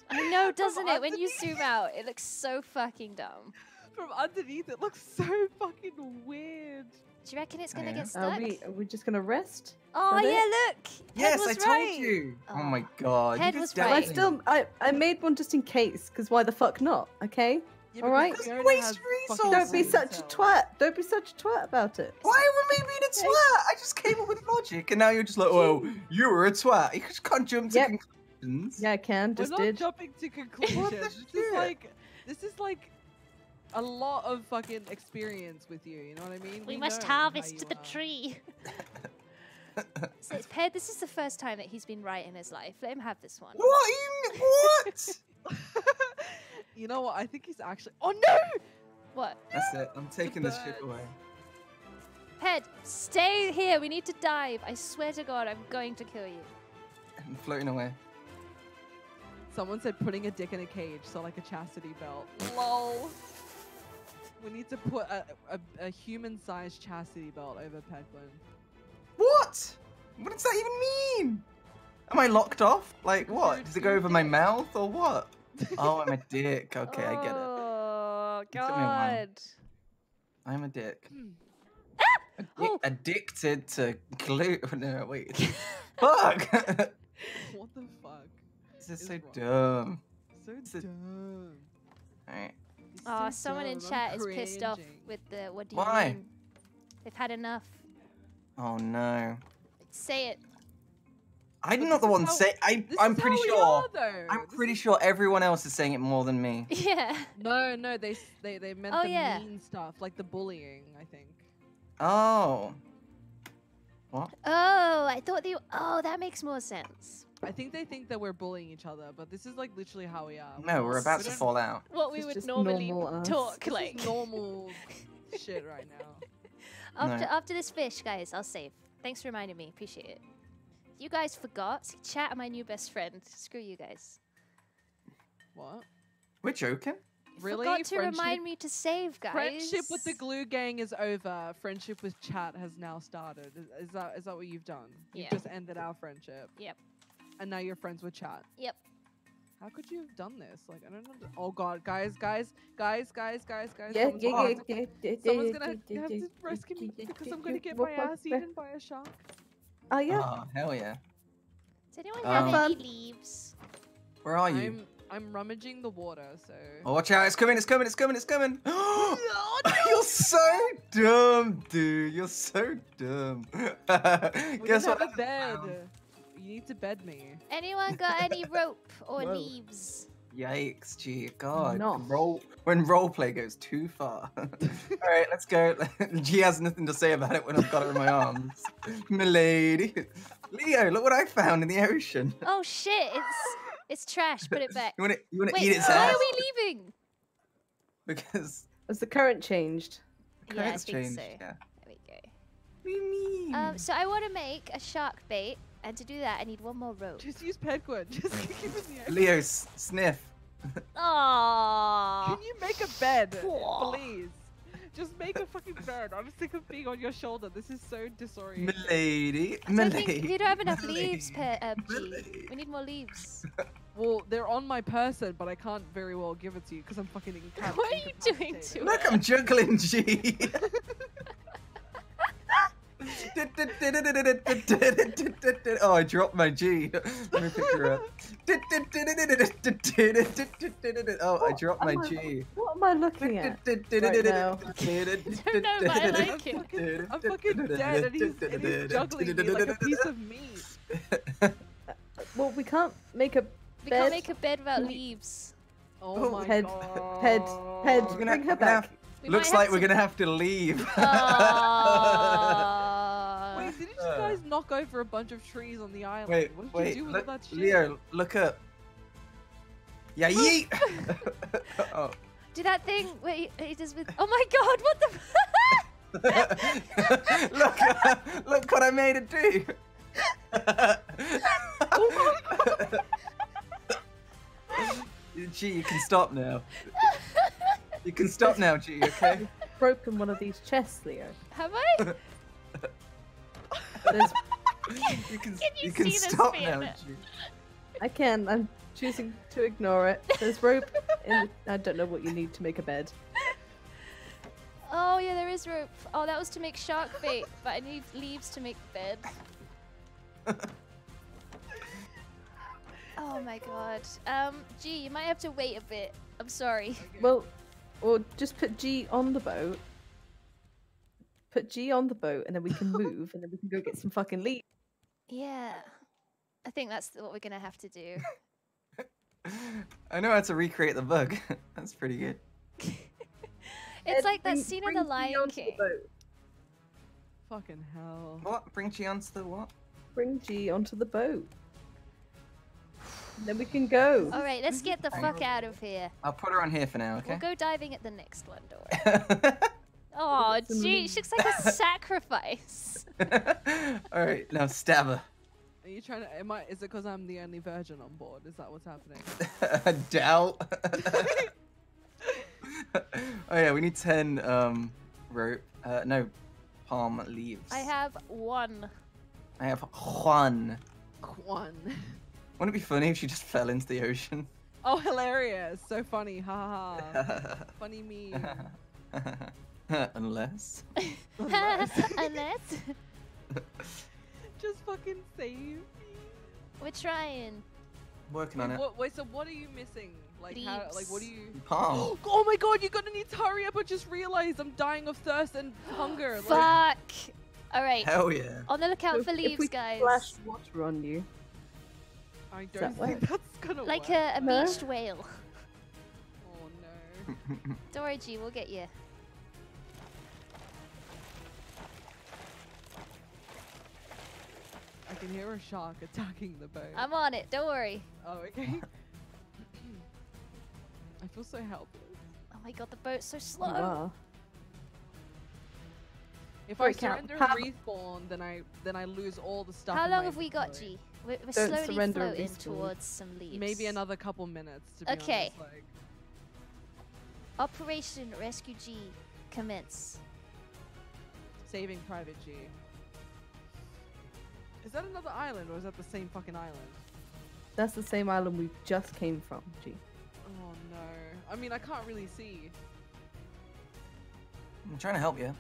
I know, doesn't it? When you zoom out, it looks so fucking dumb. From underneath, it looks so fucking weird. Do you reckon it's gonna Yeah. get Are stuck? we? Are we just gonna rest? Oh that it? yeah, look. Ped Yes, I was told right. you. Oh, my Oh. god. Ted you was right. I still, I, I made one just in case. Because why the fuck not? Okay. Yeah, All right. because Because Fiona you waste resources. Don't be such a cells. twat. Don't be such a twat about it. Why were we being a twat? I just came up with logic, and now you're just like, oh, you were a twat. You just can't jump to Yep. conclusions. Yeah, I can. We're Just not did. jumping to [LAUGHS] conclusions. this is like, this is like a lot of fucking experience with you. You know what I mean? We must harvest the are. tree. [LAUGHS] so it's Ped, this is the first time that he's been right in his life. Let him have this one. What? You, what? [LAUGHS] you know what? I think he's actually. Oh no! What? That's it. I'm taking this shit away. Ped, stay here. We need to dive. I swear to God, I'm going to kill you. I'm floating away. Someone said putting a dick in a cage, so like a chastity belt. Lol. We need to put a, a, a human-sized chastity belt over Peglin. What? What does that even mean? Am I locked off? Like what? Does it go over my mouth or what? Oh, I'm a dick. Okay, I get it. Oh, took me a. God. I'm a dick. Hmm. Addic- Oh. Addicted to glue. [LAUGHS] No, wait. [LAUGHS] Fuck. what the fuck? This is is so wrong? dumb. So dumb. Alright. Oh, so someone in dumb, I'm chat is pissed off with the what do you Why? mean? They've had enough. Oh no. Say it. I'm But not the one how- say. I, This I'm pretty sure. are. I'm This pretty is- sure everyone else is saying it more than me. [LAUGHS] Yeah. No, no, they they they meant Oh, the yeah. mean stuff, like the bullying. I think. Oh. What? Oh, I thought they. Oh, that makes more sense. I think they think that we're bullying each other, but this is like literally how we are. No, we're about we to fall out. What we would normally normal us. talk This like. normal [LAUGHS] shit right now. [LAUGHS] After No. after this fish, guys, I'll save. Thanks for reminding me. Appreciate it. You guys forgot. See, Chat are my new best friend. Screw you guys. What? We're joking. You Really? Forgot to Friendship- remind me to save, guys. Friendship with the glue gang is over. Friendship with chat has now started. Is, is that is that what you've done? You've just ended our friendship. Yep. And now you're friends with chat. Yep. How could you have done this? Like I don't know. Oh god, guys, guys, guys, guys, guys, guys. Yeah, someone's yeah, gonna yeah, yeah, yeah, Someone's yeah, gonna yeah, have yeah, to rescue me yeah, yeah, because I'm gonna get my ass eaten by a shark. Oh yeah. Oh, hell yeah. Does anyone Um, have any leaves? Where are you? I'm I'm rummaging the water, so. Oh, watch out! It's coming! It's coming! It's coming! It's coming! [GASPS] [GASPS] You're so dumb, dude. You're so dumb. [LAUGHS] We Guess don't what? have a I bed. Found? You need to bed me. Anyone got [LAUGHS] any rope or Whoa. leaves? Yikes! Gee, God. No. Role when roleplay goes too far. [LAUGHS] All right, let's go. [LAUGHS] G has nothing to say about it when I've got her in my arms. Milady. Leo, look what I found in the ocean. Oh shit! It's it's trash. Put it back. You wanna you wanna Wait, eat its why ass? are we leaving? Because Has the current changed? Yeah, I current's think changed. so. Yeah. There we go. What do you mean? Um, so I want to make a shark bait, and to do that, I need one more rope. Just use Pedguin. [LAUGHS] Just [LAUGHS] keep it in the air. Leo, s- sniff. Aww. [LAUGHS] Can you make a bed, please? Just make a fucking bed. I'm sick of being on your shoulder. This is so disorienting. Milady. I don't Milady. we don't have enough leaves, Milady. per, uh, G. We need more leaves. Well, they're on my person, but I can't very well give it to you because I'm fucking inca- What are you doing incapacitated. to it? Look, I'm juggling G. oh, I dropped my G. Let me pick her up. oh, I dropped my G. What am I looking at? Right now. don't know, I like it. I'm fucking, I'm fucking dead and he's, and he's juggling me like a piece of meat. Uh, well, we can't make a bed. We bed. can't make a bed without leaves. Oh, Oh, my head- god. head- head. We're Bring her we're have- back. We Looks like we're to- gonna have to leave. [LAUGHS] guys knock over a bunch of trees on the island? Wait, what did wait, you do with look, all that shit? Leo, look up. Yeah, [LAUGHS] yeet. [LAUGHS] oh. Do that thing where he, he does with. Oh my god! What the? [LAUGHS] look, look what I made it do. Gee, you can stop now. You can stop now, G. Okay. Broken one of these chests, Leo. Have I? There's, [LAUGHS] You can. Can you can see stop fan? now, G. I can. I'm choosing to ignore it. There's rope. In the, I don't know what you need to make a bed. Oh yeah, there is rope. Oh, that was to make shark bait, but I need leaves to make bed. Oh my god. Um, gee, you might have to wait a bit. I'm sorry. Well, or just put G on the boat. Put G on the boat, and then we can move, and then we can go get some fucking leaves. Yeah. I think that's what we're gonna have to do. [LAUGHS] I know how to recreate the bug. [LAUGHS] That's pretty good. [LAUGHS] It's Ed, like that scene bring in The G Lion onto the King. boat. Fucking hell. What? Bring G onto the what? Bring G onto the boat. Then we can go. All right, let's get the fuck out of here. I'll put her on here for now, okay? We'll go diving at the next one, don't worry. Oh, some gee, she looks like a [LAUGHS] sacrifice. [LAUGHS] All right, now stab her. Are you trying to? Am I? Is it because I'm the only virgin on board? Is that what's happening? [LAUGHS] I doubt. oh yeah, we need ten um rope. Uh, no, palm leaves. I have one. I have one. One. Wouldn't it be funny if she just fell into the ocean? Oh, hilarious! So funny. Ha ha ha. Funny meme. [LAUGHS] Unless. [LAUGHS] Unless- [LAUGHS] Unless Just fucking save me. we're trying. Working on Wait, it. what, wait, so what are you missing? Like, how, like, what do you? Palm. [GASPS] Oh my god, you're gonna need to hurry up! I just realized I'm dying of thirst and [GASPS] hunger. Like, Fuck. All right. Hell yeah. On the lookout So for if leaves, we guys. Splash water on you. I that don't think work? that's gonna Like work. a, a No? beached whale. Oh no. Don't worry, G, we'll get you. I can hear a shark attacking the boat. I'm on it. Don't worry. Oh, okay. [LAUGHS] I feel so helpless. Oh my god, the boat's so slow. You are. If Sorry, I Cal, surrender how- and respawn, then I then I lose all the stuff. How long have we got, inventory. G? We're, we're slowly floating towards some leaves. Maybe another couple minutes. To be Okay. honest, like- Operation Rescue G commence. Saving Private G. Is that another island or is that the same fucking island? That's the same island we just came from. Gee. Oh no. I mean, I can't really see. I'm trying to help you.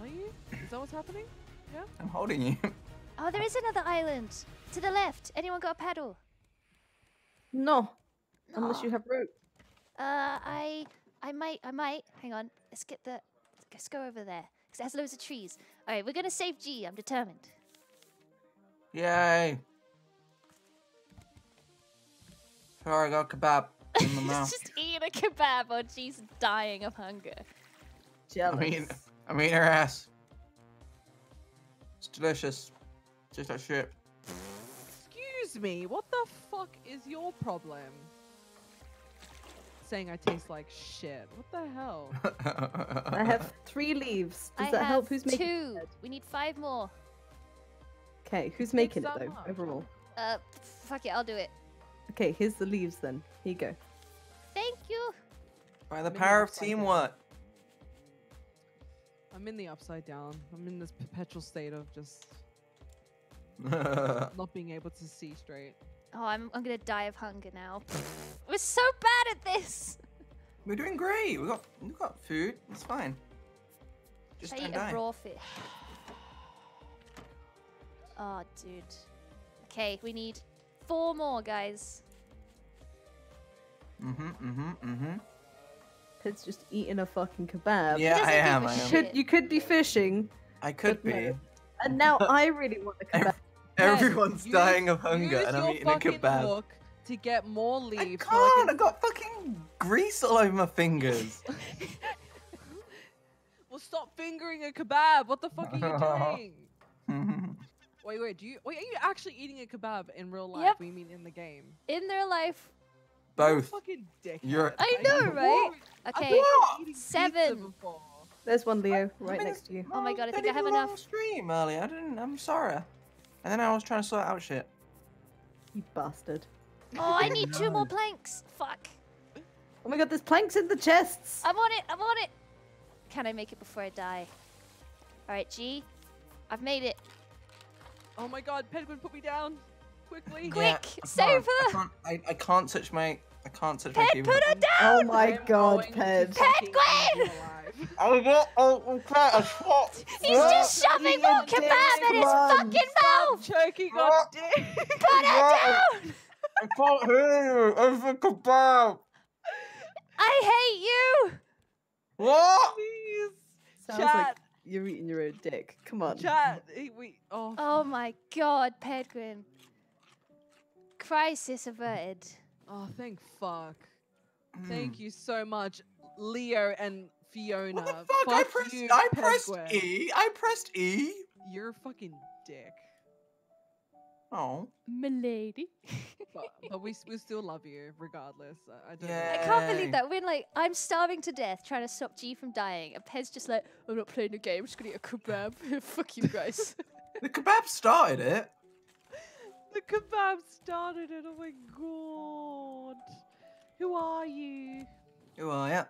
Are you? Is that what's happening? Yeah? I'm holding you. [LAUGHS] Oh, there is another island to the left. Anyone got a paddle? No, unless you have rope. Uh, I, I might, I might. Hang on. Let's get the. Let's go over there. Cause it has loads of trees. All right, we're gonna save G. I'm determined. Yay. Sorry, I got kebab in my [LAUGHS] mouth. just eating a kebab while she's dying of hunger. I mean, I mean her ass. It's delicious. Just like shit. Excuse me. What the fuck is your problem? Saying I taste like shit. What the hell? [LAUGHS] I have three leaves. Does I that have help? Who's making two. it? We need five more. Okay, who's making it though? Overall. Uh, fuck it. I'll do it. Okay, here's the leaves then. Here you go. Thank you. By the Maybe power of upside down. teamwork. I'm in the upside down. I'm in this perpetual state of just [LAUGHS] not being able to see straight. Oh, I'm, I'm gonna die of hunger now. [LAUGHS] We're so bad at this. We're doing great. We got we got food. It's fine. Just I don't eat a die. raw fish. Oh, dude. Okay, we need four more, guys. Mm-hmm. Mm-hmm. Mm-hmm. Ted's just eating a fucking kebab. Yeah, I am. a I You am. shit. could you could be fishing, I could be. no. and now [LAUGHS] I really want a kebab. Ted, Everyone's use- dying of hunger, and I'm eating a fucking kebab. hook to get more leaves. so can't. I can- got fucking grease all over my fingers. [LAUGHS] [LAUGHS] Well, stop fingering a kebab. What the fuck are you doing? Wait, wait. Do you? Wait, are you actually eating a kebab in real life? Yep. We mean in the game. In their life. You're Both. fucking dick. You're- I know, right? Okay. seven. There's one Leo I right mean, next to you. Oh my God, I think I have enough. Stream earlier. I didn't. I'm sorry. And then I was trying to sort out shit. You bastard. Oh, I [LAUGHS] need two more planks. Fuck. Oh my god, there's planks in the chests. I'm on it. I'm on it. Can I make it before I die? All right, G. I've made it. Oh my god, Penguin, put me down. Quickly. Quick, Yeah, I can't- save I her. can't, I, I can't touch my. I can't touch my Ped, keyboard. put her down! Oh my god, going Ped. fucking Penguin! eat you alive. I got. Oh, okay, I shot. He's just shoving eat more kebab in his fucking Stop mouth. choking on What? dick. Put her down. I can't hear you. Over kebab. I hate you. What? Please. Sounds Chat. like you're eating your own dick. Come on. Chat. eh, We. Oh. Oh my God, Pedguin. Crisis averted. Oh, thank fuck. Hmm. Thank you so much, Leo and Fiona. What the fuck? I pressed. you, I pressed Penguin. E. I pressed E. You're a fucking dick. Oh. Milady. But, [LAUGHS] but we, we still love you regardless. I, I don't I can't believe that. We're like, I'm starving to death trying to stop G from dying. And Pez just like, I'm not playing the game. I'm just gonna eat a kebab. [LAUGHS] Fuck you guys. [LAUGHS] The kebab started it. The kebab started it. Oh my god. Who are you? Who are ya?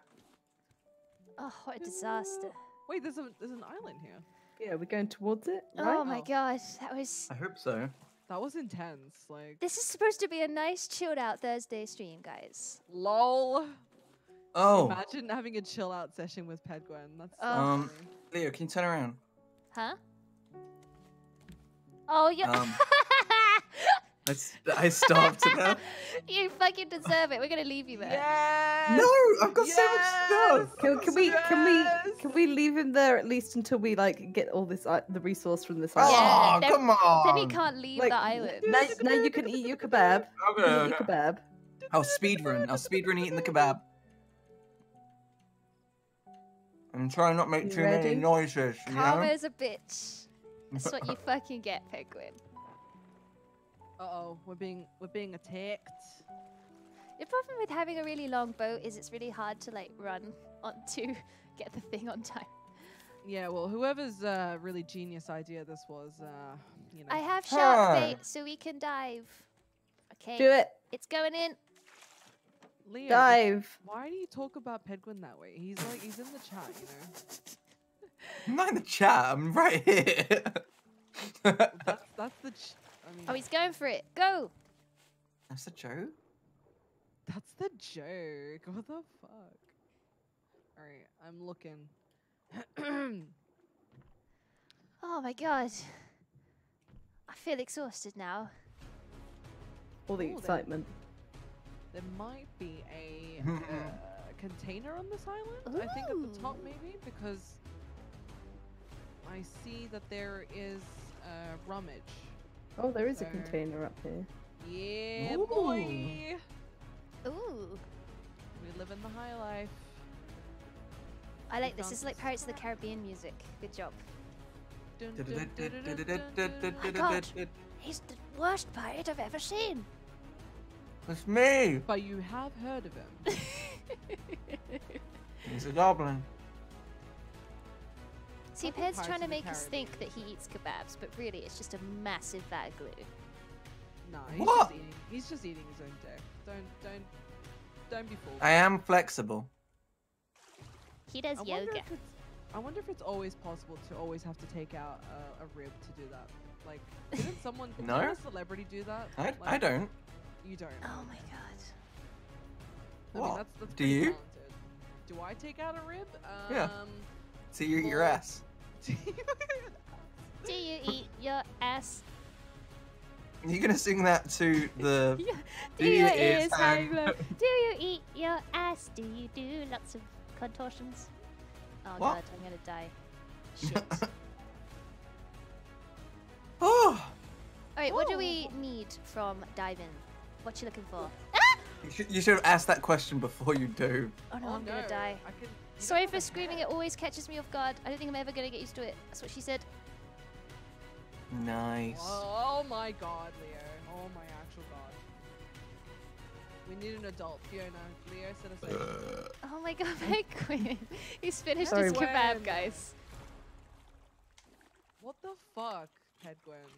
oh, what a disaster. Wait, there's a there's an island here. Yeah, we're going towards it, oh right? Oh my Oh. god, that was. I hope so. That was intense. Like, This is supposed to be a nice, chilled out Thursday stream, guys. lol. Oh, Imagine having a chill out session with Pedguin. That's so Oh. Um, funny. Leo, can you turn around? Huh? Oh, you. Um, [LAUGHS] I, s- I starved to death. you fucking deserve it. We're gonna leave you there. Yes! No, I've got so much stuff. Can, can we can we can we leave him there at least until we like get all this i- the resource from this Oh, island? Yeah, then- come on. Then he can't leave Like, the island. Now, now you can eat your kebab. You Okay, can eat okay. your kebab. I'll speedrun. I'll speedrun eating the kebab. I'm trying not to make You too ready? many noises, you know? Karma's a bitch. That's what you [LAUGHS] fucking get, Penguin. Uh oh, we're being we're being attacked. The problem with having a really long boat is it's really hard to like run on to [LAUGHS] get the thing on time. Yeah, well, whoever's uh, really genius idea this was, uh, you know. I have shark Huh. bait, so we can dive. Okay. Do it. It's going in. Leo, Dive. Why do you talk about Pedguin that way? He's like, he's in the chat, you know. [LAUGHS] I'm not in the chat. I'm right here. [LAUGHS] That's that's the. Ch- I mean, Oh, he's going for it. Go. That's a joke. that's the joke. What the fuck? All right, I'm looking. [CLEARS THROAT] Oh my god. I feel exhausted now. All the Ooh, excitement. there might be a [LAUGHS] uh, container on this island. I think at the top maybe because I see that there is uh, rummage. Oh, there is a container up here. Yeah, Ooh. boy. Ooh. We live in the high life. I like this. found This is like Pirates of the Caribbean music. Good job. My God. He's the worst pirate I've ever seen. It's me. But you have heard of him. [LAUGHS] He's a goblin. See, Fucking Ped's trying to make us think that he eats kebabs, but really it's just a massive vat of glue. No, he's What? just eating. He's just eating his own dick. Don't, don't, don't be fooled. I am flexible. He does I wonder yoga. if it's. I wonder if it's always possible to always have to take out a, a rib to do that. Like, didn't [LAUGHS] someone, didn't No. a celebrity do that? I, I don't. You don't. Oh my god. I mean, What? that's, that's Do you? talented. Do I take out a rib? Um, Yeah. See you eat your ass. [LAUGHS] Do you eat your ass? Are You're gonna sing that to the. [LAUGHS] Yeah. Do Do your your ears ears hang hang low? [LAUGHS] Do you eat your ass? Do you do lots of contortions? Oh What? god, I'm gonna die. Shit. oh, Alright, what do Oh. we need from diving? What you looking for? you should, you should have asked that question before you do. Oh no, oh I'm no, gonna die. I can, you don't Sorry for screaming, it always catches me off guard. I don't think I'm ever gonna get used to it. That's what she said. Nice. Oh my god, Leo. Oh my actual god. We need an adult. Fiona, Leo set aside. Uh, Oh my god, Penguin! [LAUGHS] He's finished Sorry, his kebab, guys. What the fuck, Pedguin?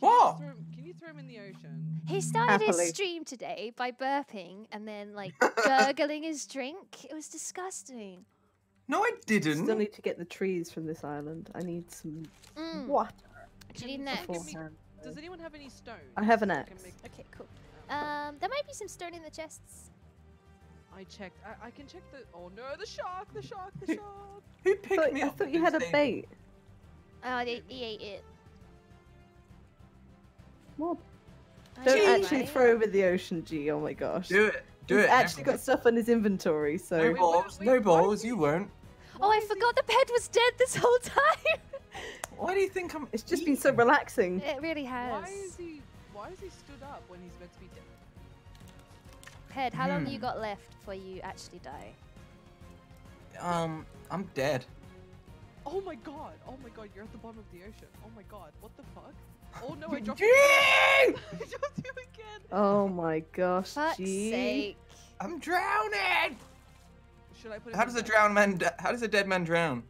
What? Can you, throw, can you throw him in the ocean? He started Happily. his stream today by burping and then like [LAUGHS] gurgling his drink. It was disgusting. no, I didn't. I still need to get the trees from this island. I need some Mm. water Do you need an Can axe? you give me- beforehand. Does anyone have any stone? I have an so I can axe. make- Okay, cool. Um, there might be some stone in the chests. I checked. I, I can check the. Oh no, the shark! The shark! The shark! Who I picked thought, me I up? thought you had a bait. Oh, they, he ate it. What? I Don't know, actually right? throw over the ocean, G. Oh my gosh. Do it. Do He's it. actually got stuff on his inventory, so. No Wait, wait, balls. No why balls. You he- won't. Oh, I forgot the pet was dead this whole time. [LAUGHS] Why do you think I'm? It's just been so relaxing. it really has. Why is he? Why is he stood up when he's meant to be dead? Ped, how long you Hmm. got left before you actually die? Um, I'm dead. Oh my god! Oh my god! You're at the bottom of the ocean. Oh my god! What the fuck? Oh no! I dropped. Gee! [LAUGHS] I dropped you again. Oh my gosh, Fuck's G. sake. I'm drowning. Should I put? him How does a bed? drowned man? How does a dead man drown?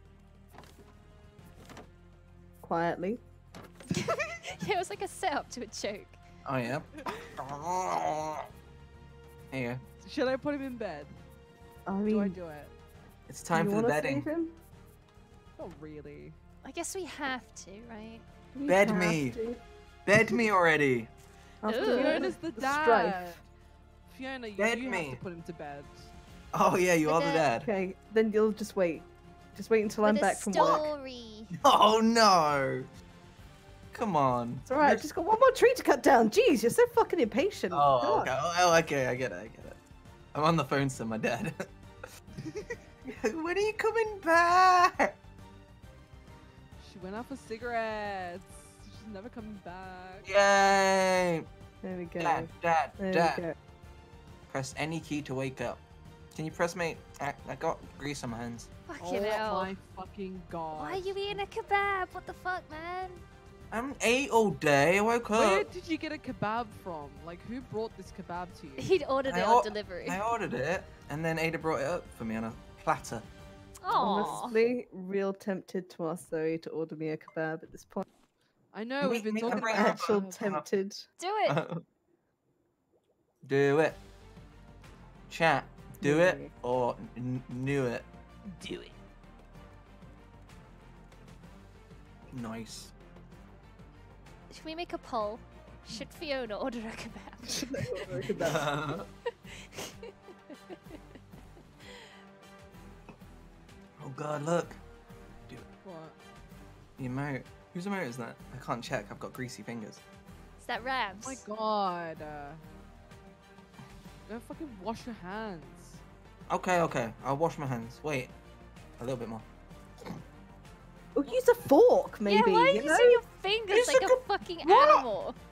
Quietly. [LAUGHS] yeah, it was like a setup to a joke. Oh yeah. [LAUGHS] Here. Should I put him in bed? I Do I do it? It's time you for the bedding. save him? Not really. I guess we have to, right? We Bed me. to. Bed me already. After Ooh. Fiona's the the dad. strife. Fiona, you, Bed you me. have to put him to bed. Oh yeah, you With are the dad. Okay, then you'll just wait. Just wait until I'm With a back from work. [LAUGHS] Oh no. Come on. It's alright, I've just got one more tree to cut down. Jeez, you're so fucking impatient. Oh, okay. Oh, oh, okay. I get it. I get it. I'm on the phone to my dad. [LAUGHS] [LAUGHS] when are you coming back? She went out for cigarettes. She's never coming back. Yay! There we go. Dad, dad, there dad. go. Press any key to wake up. Can you press me? I, I got grease on my hands. Fucking oh hell. my fucking god. Why are you eating a kebab? What the fuck, man? I'm ate all day. I woke up. Where did you get a kebab from? Like, who brought this kebab to you? He'd ordered I it or- on delivery. I ordered it, and then Ada brought it up for me on a platter. Aw. Honestly, real tempted to ask Zoe to order me a kebab at this point. I know Me- we've been me talking bring about it up. Actual kebab. tempted. Do [LAUGHS] it. do it. Chat. Do it or n- knew it. Do it. Nice. Should we make a poll? Should Fiona order a kebab? Should I order a kebab? [LAUGHS] [LAUGHS] oh god, look. What? The emote. Whose emote is that? I can't check. I've got greasy fingers. Is that Rams? Oh my god. Uh, go fucking wash your hands. Okay, okay. I'll wash my hands. Wait. A little bit more. Or use a fork, maybe. yeah, why are you you know? using your fingers It's like like a a- fucking What? animal? [LAUGHS]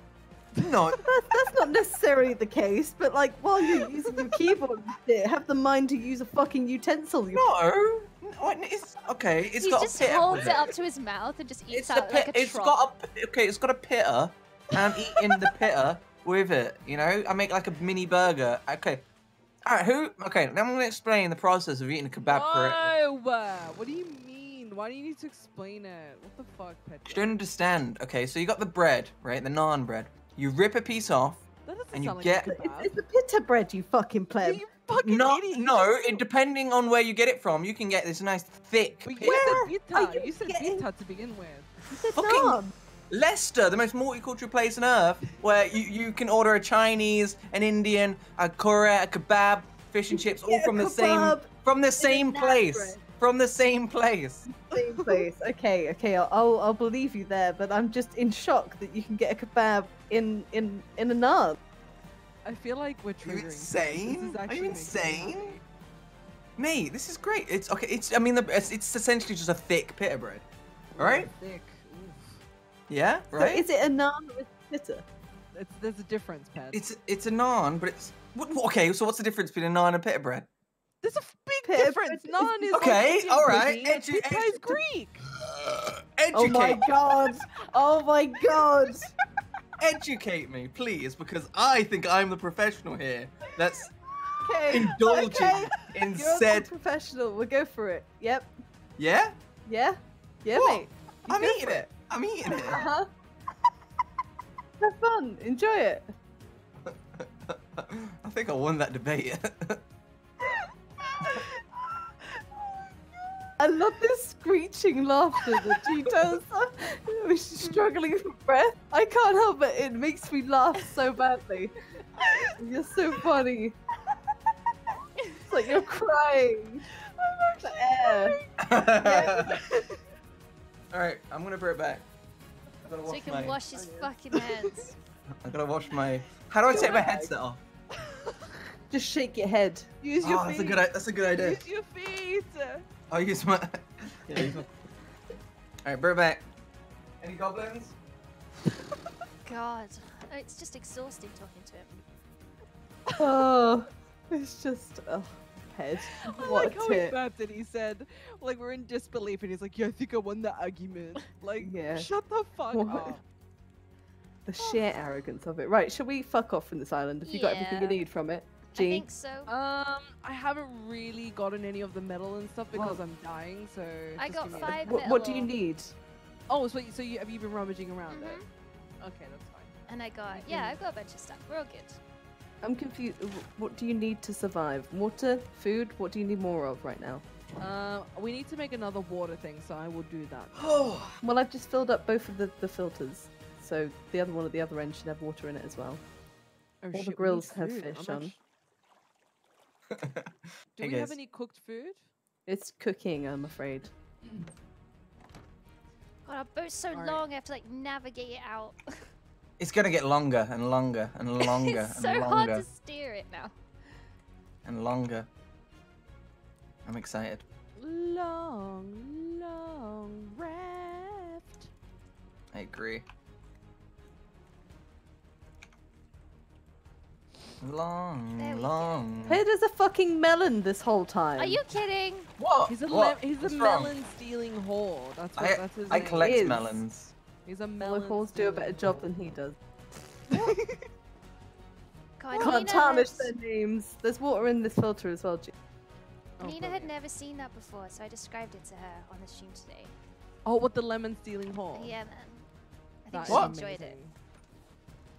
No. That's, that's not necessarily the case, but like while you're using your keyboard, [LAUGHS] have the mind to use a fucking utensil. You No. No it's, okay, it's he got just a pitter. holds it up to his mouth and just eats It's the out pit. like a it's trough. got a. Okay, it's got a pitter. And I'm eating the pitter with it. You know, I make like a mini burger. Okay. All right. Who? Okay. Now I'm gonna explain the process of eating a kebab correctly. No! uh, What do you mean? Why do you need to explain it? What the fuck, Pedro? You don't understand. Okay, so you got the bread, right? The naan bread. You rip a piece off. That doesn't and you sound get- a It's, kebab. it's the pita bread, you fucking Yeah, pleb. you fucking No, idiot. no. It, depending on where you get it from, you can get this nice thick. But pita. you said are you You said getting- pita to begin with. You said fucking- naan. Leicester, the most multicultural place on earth, where you, you can order a Chinese, an Indian, a curry, a kebab, fish and chips, all from the same from the same place. From the same place. Same place. Okay, okay, I'll, I'll I'll believe you there, but I'm just in shock that you can get a kebab in in in a naan. I feel like we're Are you triggering. things. This insane? is Are you actually making me insane? Mate, this is great. It's okay. It's I mean, the, it's, it's essentially just a thick pita bread. All right? Ooh, Thick. Oof. Yeah. So Right. is it a naan with pita? It's, there's a difference, Ped. It's it's a naan, but it's what, okay. So what's the difference between a naan and pita bread? There's a big Pita difference. bread is- Naan is Okay, like alright, cuisine, and edu- is edu- Greek. [GASPS] educate, Oh my god! Oh my god! [LAUGHS] educate me, please, because I think I'm the professional here. That's Okay. indulging okay. in [LAUGHS] You're said. professional. We'll go for it. Yep. Yeah, Yeah. Yeah, What? mate. You I'm eating for it. I'm eating it. Uh huh. Have fun. Enjoy it. [LAUGHS] I think I won that debate. [LAUGHS] I love this screeching laughter that she does. when [LAUGHS] she's struggling for breath. I can't help it. It makes me laugh so badly. You're so funny. It's like you're crying. I'm The air. [LAUGHS] All right, I'm gonna bring it back. I gotta so wash he can my. wash his fucking hands. I gotta wash my. How do I take my headset off? Just shake your head. Use your Oh, that's a good. That's a good idea. Use your feet. I'll use my. yeah, use my... All right, bring it back. Any goblins? [LAUGHS] God, Oh, it's just exhausting talking to him. Oh, it's just oh, head. [LAUGHS] I What like a how he tit. snapped it. He said, like, we're in disbelief, and he's like, yeah, I think I won that argument. Like, Yeah. shut the fuck What? up. The sheer arrogance of it. Right, shall we fuck off from this island? Have you got everything you need from it? I G. think so. Um, I haven't really gotten any of the metal and stuff because I'm dying, so. I got give me a- five What, what do you need? Oh, so, you- so you, have you been rummaging around it? Mhm. Okay, that's fine. And I got yeah, I've got a bunch of stuff. We're all good. I'm confused. What do you need to survive? Water, food. What do you need more of right now? Um, we need to make another water thing, so I will do that. Oh. [GASPS] Well, I've just filled up both of the, the filters, so the other one at the other end should have water in it as well. Oh, All the shit, we need grills have food. fish How on. Much- [LAUGHS] Do Hey, we have any cooked food? It's cooking, I'm afraid. God, our boat's so Alright. long. I have to like navigate it out. [LAUGHS] It's gonna get longer and longer and [LAUGHS] longer it's and so hard to steer it now. and longer. I'm excited. Long, long raft. I agree. Long, There we go. long. Hey, there's a fucking melon this whole time. Are you kidding? What? He's a What? le- he's a What's wrong? melon stealing whore. That's what I, that's his I name. collect is. melons. He's a melon. the halls do a better job than he does. [LAUGHS] God, Can't Nina tarnish has- their names. There's water in this filter as well. G. Oh, Nina had never seen that before, so I described it to her on the stream today. Oh, what the lemon stealing whore? Yeah, man. I think That she is What? enjoyed it.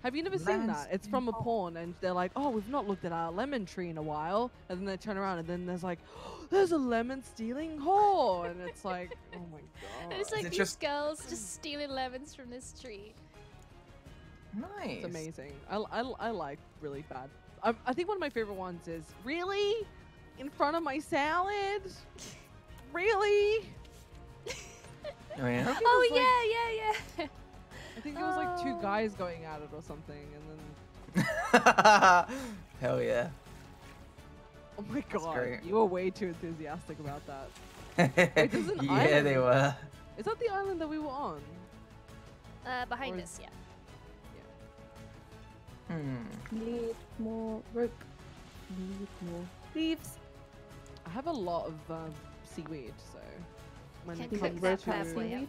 Amazing. Have you never seen that? It's from a oh. porn, and they're like, "Oh, we've not looked at our lemon tree in a while," and then they turn around, and then there's like, [GASPS] "There's a lemon stealing whore," and it's like, [LAUGHS] "Oh my god!" And it's like it these just- girls [CLEARS THROAT] just stealing lemons from this tree. Nice. It's amazing. I, I, I like really bad. I, I think one of my favorite ones is really in front of my salad. [LAUGHS] Really? Oh, yeah? Oh was, like- yeah, yeah, yeah. [LAUGHS] I think it was like two guys going at it or something, and then [LAUGHS] Hell yeah. oh my god, great. you were way too enthusiastic about that. [LAUGHS] yeah, there's an they were. Is that the island that we were on? Uh, behind Or us, yeah. Hmm. Need more rope. Need more leaves. I have a lot of um, seaweed, so when Can it cook comes that to, bad boy up.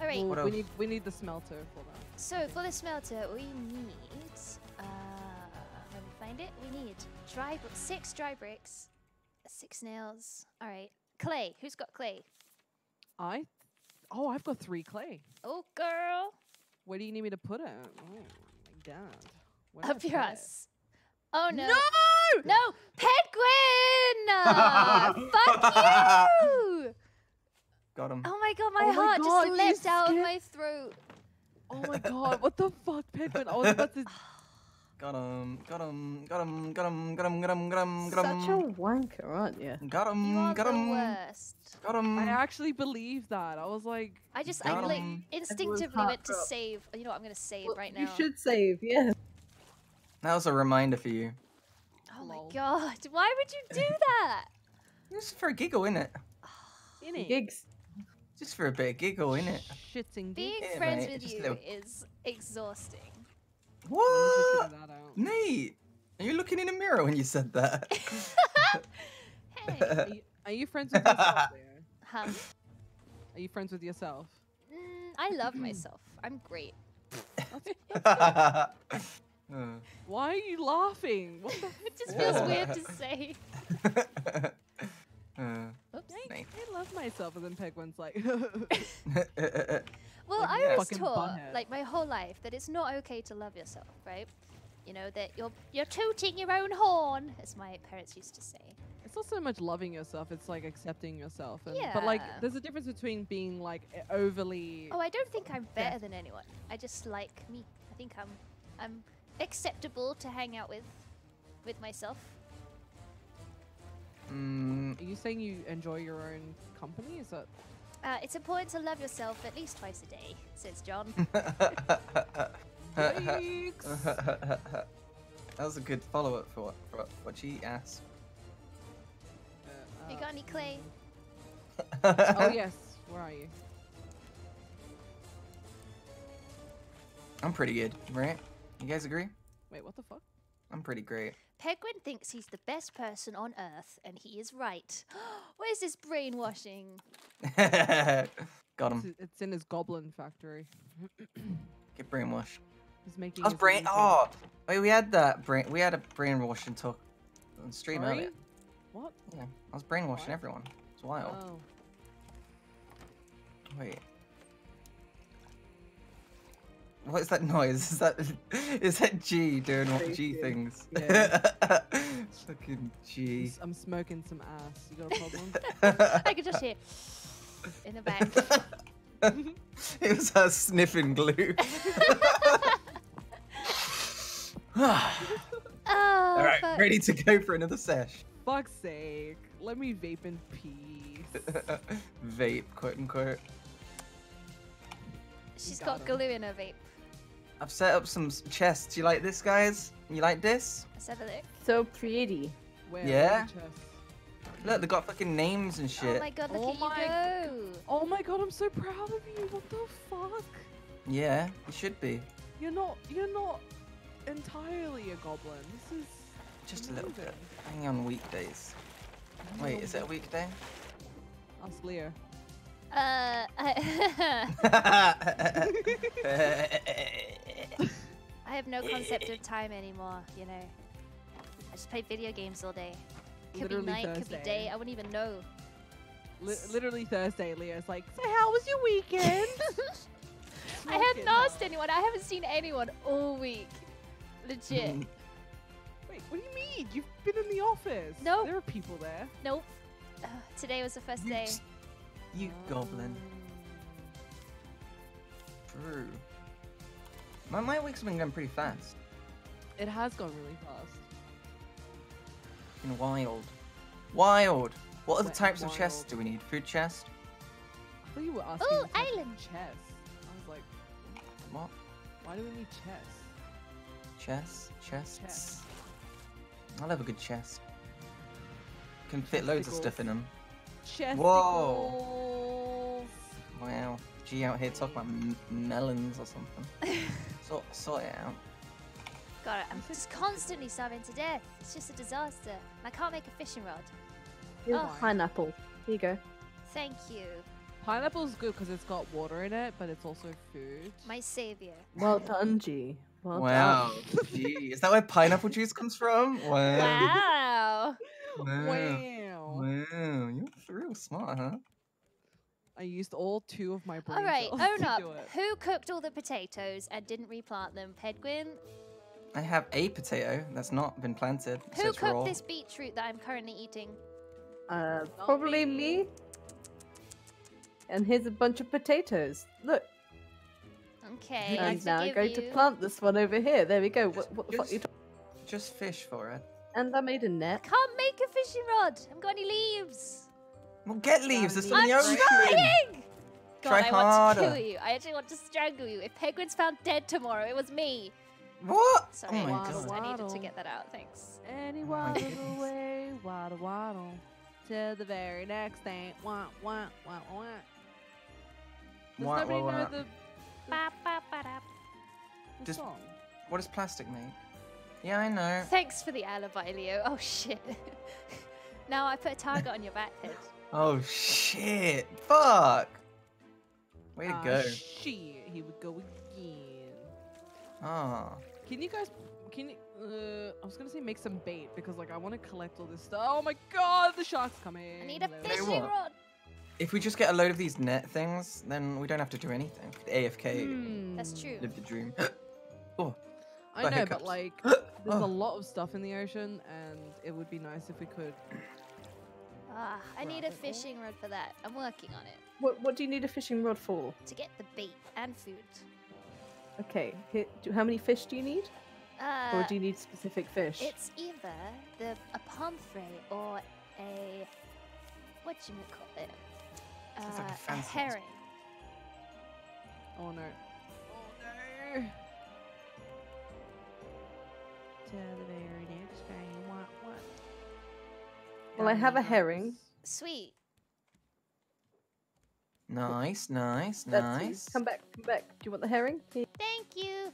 All right. Well, What we need we need the smelter for that. So for the smelter, we need. Uh, let me find it. We need dry br- six dry bricks, six nails. All right, clay. Who's got clay? I oh, I've got three clay. Oh, girl, Where do you need me to put it? Oh my god. Where do I up your ass. Oh no, No! no, Penguin! [LAUGHS] Fuck you! Got him. Oh my god, my Oh my heart God, just leapt out of my throat. Oh my god, what the fuck, Penguin? I was about to. [SIGHS] Got him. Got him. Got him. Got him. Got him. Got him. Got him. Got Such a wanker, aren't you? Got You him. are Got the him. worst. Got him. I actually believe that. I was like, I just, I Got like 'em. instinctively went to dropped. save. You know what? I'm gonna save Well, right now. You should save, yeah. That was a reminder for you. Oh my god! Why would you do [LAUGHS] that? Just for a giggle, innit? in it. Gigs. Just for a bit of giggle, innit? Shitting Being Yeah, friends mate, with you little- is exhausting. What? That. Nate, are you looking in a mirror when you said that? [LAUGHS] [LAUGHS] Hey, Are you, are you friends with yourself, [LAUGHS] Leo? huh? Are you friends with yourself? Mm, I love myself. I'm great. Uh, Why are you laughing? What the It just feels weird to say. uh, Oops. Nate. I love myself, and then Penguin's like, [LAUGHS] [LAUGHS] Well, Like, I yeah. was Fucking taught, butthead. like my whole life, that it's not okay to love yourself, right? You know that you're you're tooting your own horn, as my parents used to say. it's not so much loving yourself; it's like accepting yourself. And, But like, there's a difference between being like overly. Oh, I don't think I'm Yeah. better than anyone. I just like me. I think I'm I'm acceptable to hang out with with myself. Mm, Are you saying you enjoy your own company? Is that? Uh, it's important to love yourself at least twice a day, says John. [LAUGHS] [LAUGHS] That was a good follow up for what, for what- what she asked. Uh, you got any clay? [LAUGHS] oh yes. Where are you? I'm pretty good, right? You guys agree? Wait, what the fuck? I'm pretty great. Penguin thinks he's the best person on Earth, and he is right. [GASPS] Where's this brainwashing? [LAUGHS] Got It's, him. it's in his goblin factory. [COUGHS] Get brainwashed. He's making. I was brain. Oh, wait, we had that brain. We had a brainwashing talk on stream Sorry? earlier. What? Yeah, I was brainwashing What? everyone. It's wild. Oh. What is that noise? [LAUGHS] Is that is that G doing what G Crazy. things? Yeah. [LAUGHS] Fucking I'm, G. s- I'm smoking some ass. You got a problem? [LAUGHS] I could just hear in the back. it was her sniffing glue. [SIGHS] Oh, All right, fuck. ready to go for another sesh. Fuck's sake. Let me vape in peace. Vape, quote unquote. She's Got got glue in her vape. I've set up some chests. You like this, guys? You like this? Let's have a look. So pretty. Where? Yeah? Where's? Look, they got fucking names and shit. Oh my god, look Oh at my you go! Oh my god, I'm so proud of you. What the fuck? Yeah, you should be. You're not. You're not entirely a goblin. This is Just a little bit. amazing. Only on weekdays. Wait, is it a weekday? Ask Leo. [LAUGHS] [LAUGHS] Uh, [LAUGHS] I, I have no concept of [LAUGHS] time anymore, you know. I just play video games all day. Could Literally be night, could be day. I wouldn't even know. Li- literally Thursday, Leo's like, so how was your weekend? [LAUGHS] I haven't Fucking asked anyone. I haven't seen anyone all week. Legit. Mm, [LAUGHS] Wait, what do you mean? You've been in the office. No. There are people there. Nope. Ugh, today was the first You day. s- You goblin. True. My, my week's been going pretty fast. It has gone really fast. Been wild. Wild! What other Wet types of chests do we need? Food chest? I thought you were asking. Ooh, what island. Chest. I was like, What? why do we need chests? Chests? Chests? Chest. I love a good chest. Can fit loads of stuff in them. Chest. Whoa. Wow. G out here talking about m- melons or something. [LAUGHS] sort, sort it out. God, I'm just constantly starving to death. It's just a disaster. I can't make a fishing rod. Here's Oh. pineapple. Here you go. Thank you, Pineapple's good because it's got water in it, but it's also food. my savior. Well done, G. Well wow. done. Gee, is that where pineapple juice comes from? [LAUGHS] Wow. Wow. Wow. Wow. Wow. You're real smart, huh? I used all two of my brain All right, cells [LAUGHS] own to up. Who cooked all the potatoes and didn't replant them? Pedguin? I have a potato that's not been planted. so Who raw. cooked this beetroot that I'm currently eating? Uh, probably me. And here's a bunch of potatoes. Look. Okay, I and now I'm going you. to plant this one over here. There we go. What, what the fuck Just- you talking? Just fish for it. And I made a net. I can't make a fishing rod. I haven't got any leaves. Well, get leaves. There's some I'm in the ocean. trying. God, Try I want to kill you. I actually want to strangle you. If Penguin's found dead tomorrow, it was me. What? Sorry, oh my I, god. I needed to get that out. Thanks. Any oh my waddle goodness. away, waddle waddle, to the very next thing. Wah wah wah wah. Does Wah, nobody wah, know wah. the, the, Ba, ba, ba, da. the Just- song? What does plastic mean? Yeah, I know. Thanks for the alibi, Leo. Oh shit. [LAUGHS] now I put a target on your back head. Oh shit! Fuck! Way to Ah, go. Shit, he would go again. Ah. Can you guys? Can you? Uh, I was gonna say make some bait because like I want to collect all this stuff. Oh my god, the shark's coming. I need a Hello. Fishing rod. If we just get a load of these net things, then we don't have to do anything. AFK, That's Hmm. true. live the dream. [GASPS] oh, I know, hiccups. but like, [GASPS] there's a Oh. lot of stuff in the ocean, and it would be nice if we could. [CLEARS THROAT] Ah, I need a Grab it all. fishing rod for that. I'm working on it What, what do you need a fishing rod for? to get the bait and food. Okay. Here, do, how many fish do you need? Uh, or do you need specific fish? It's either the a pomfret or a what you call it? Sounds like a Uh, a herring. Oh no. Oh no. To Well, I have a herring. Sweet. nice, nice, That's- nice. Come back, come back. Do you want the herring? Here, Thank you.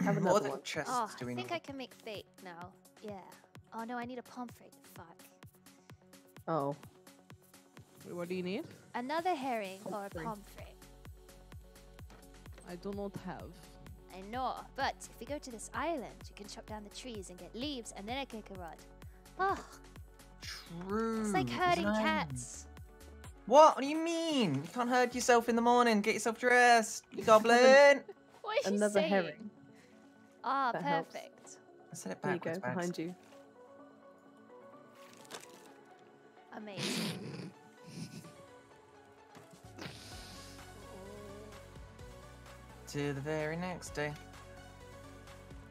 have what another other one. chests Oh, do I we think need? I can make bait now. Yeah. Oh no, I need a pomfret. Fuck. Oh. Wait, what do you need? Another herring or a Pomfret. pomfret. I do not have. I know, but if we go to this island, you can chop down the trees and get leaves and then I can make a rod. Oh, True. it's like herding an cats. What? What do you mean? You can't herd yourself in the morning. Get yourself dressed, you goblin. [LAUGHS] What is she Another saying? herring. Ah, That helps. perfect. I said it There you go, backwards. Babs. behind you. Amazing. [LAUGHS] To the very next day.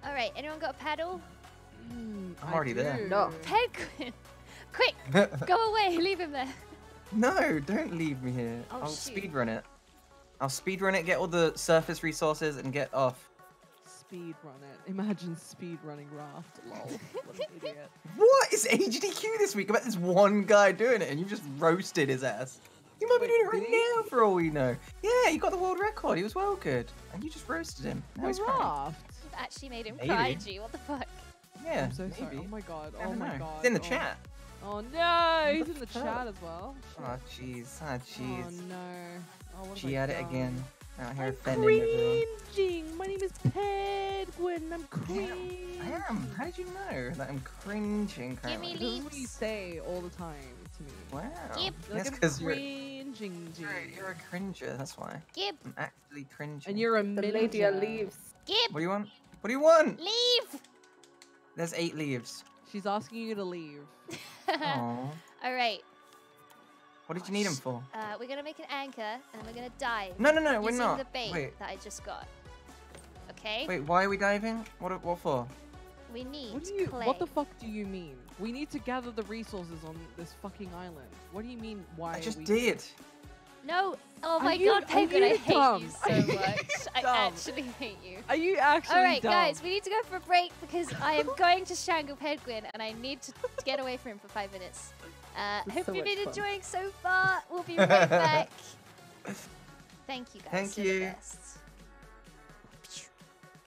All right, anyone got a paddle? Mm, I'm I already there. No. [LAUGHS] Penguin! Quick, [LAUGHS] go away, leave him there. no, don't leave me here. Oh, I'll shoot. speedrun it. I'll speedrun it, get all the surface resources, and get off. Speedrun it. Imagine speedrunning raft. Lol. what an [LAUGHS] idiot. What is HDQ this week about this one guy doing it, and you just roasted his ass? You might be doing it right he? now, for all we know. Yeah, he got the world record. He was well good, and you just roasted him. Now A he's crying. raft. You've actually made him Maybe. cry, G. What the fuck? Yeah, I'm so maybe. sorry. Oh my god. Oh my know. god. It's in the oh. chat. Oh no, he's in the fuck? chat as well. Oh jeez, Oh jeez. no. Oh, what She I at it again. Out here I'm offending everyone. cringing. My name is Pedguin. I'm cringing. I am am. How did you know that I'm cringing Give currently? me This is what you leaves. say all the time to me. Wow. Gib. Like, I'm because you're, cringing, you're, you're a cringer. That's why. Gib, I'm actually cringing. And you're a The lady that minger. leaves. Gib, What do you want? What do you want? leave. There's eight leaves. She's asking you to leave. [LAUGHS] Aww. All right. What did you need him for? Uh, we're gonna make an anchor, and then we're gonna dive. No, no, no, we're not. the bait Wait, that I just got. Okay. wait. Why are we diving? What? What for? We need What do you? clay. What the fuck do you mean? We need to gather the resources on this fucking island. What do you mean? Why? I are just we... did. No. Oh my you- god, Penguin, I hate dumb? you so much. I [LAUGHS] actually hate you. Are you actually? All right, dumb? guys, we need to go for a break because I am going to strangle Penguin and I need to, get away from him for five minutes. Uh, hope so you've been fun. enjoying so far. We'll be [LAUGHS] right back. Thank you guys. Thank You're you.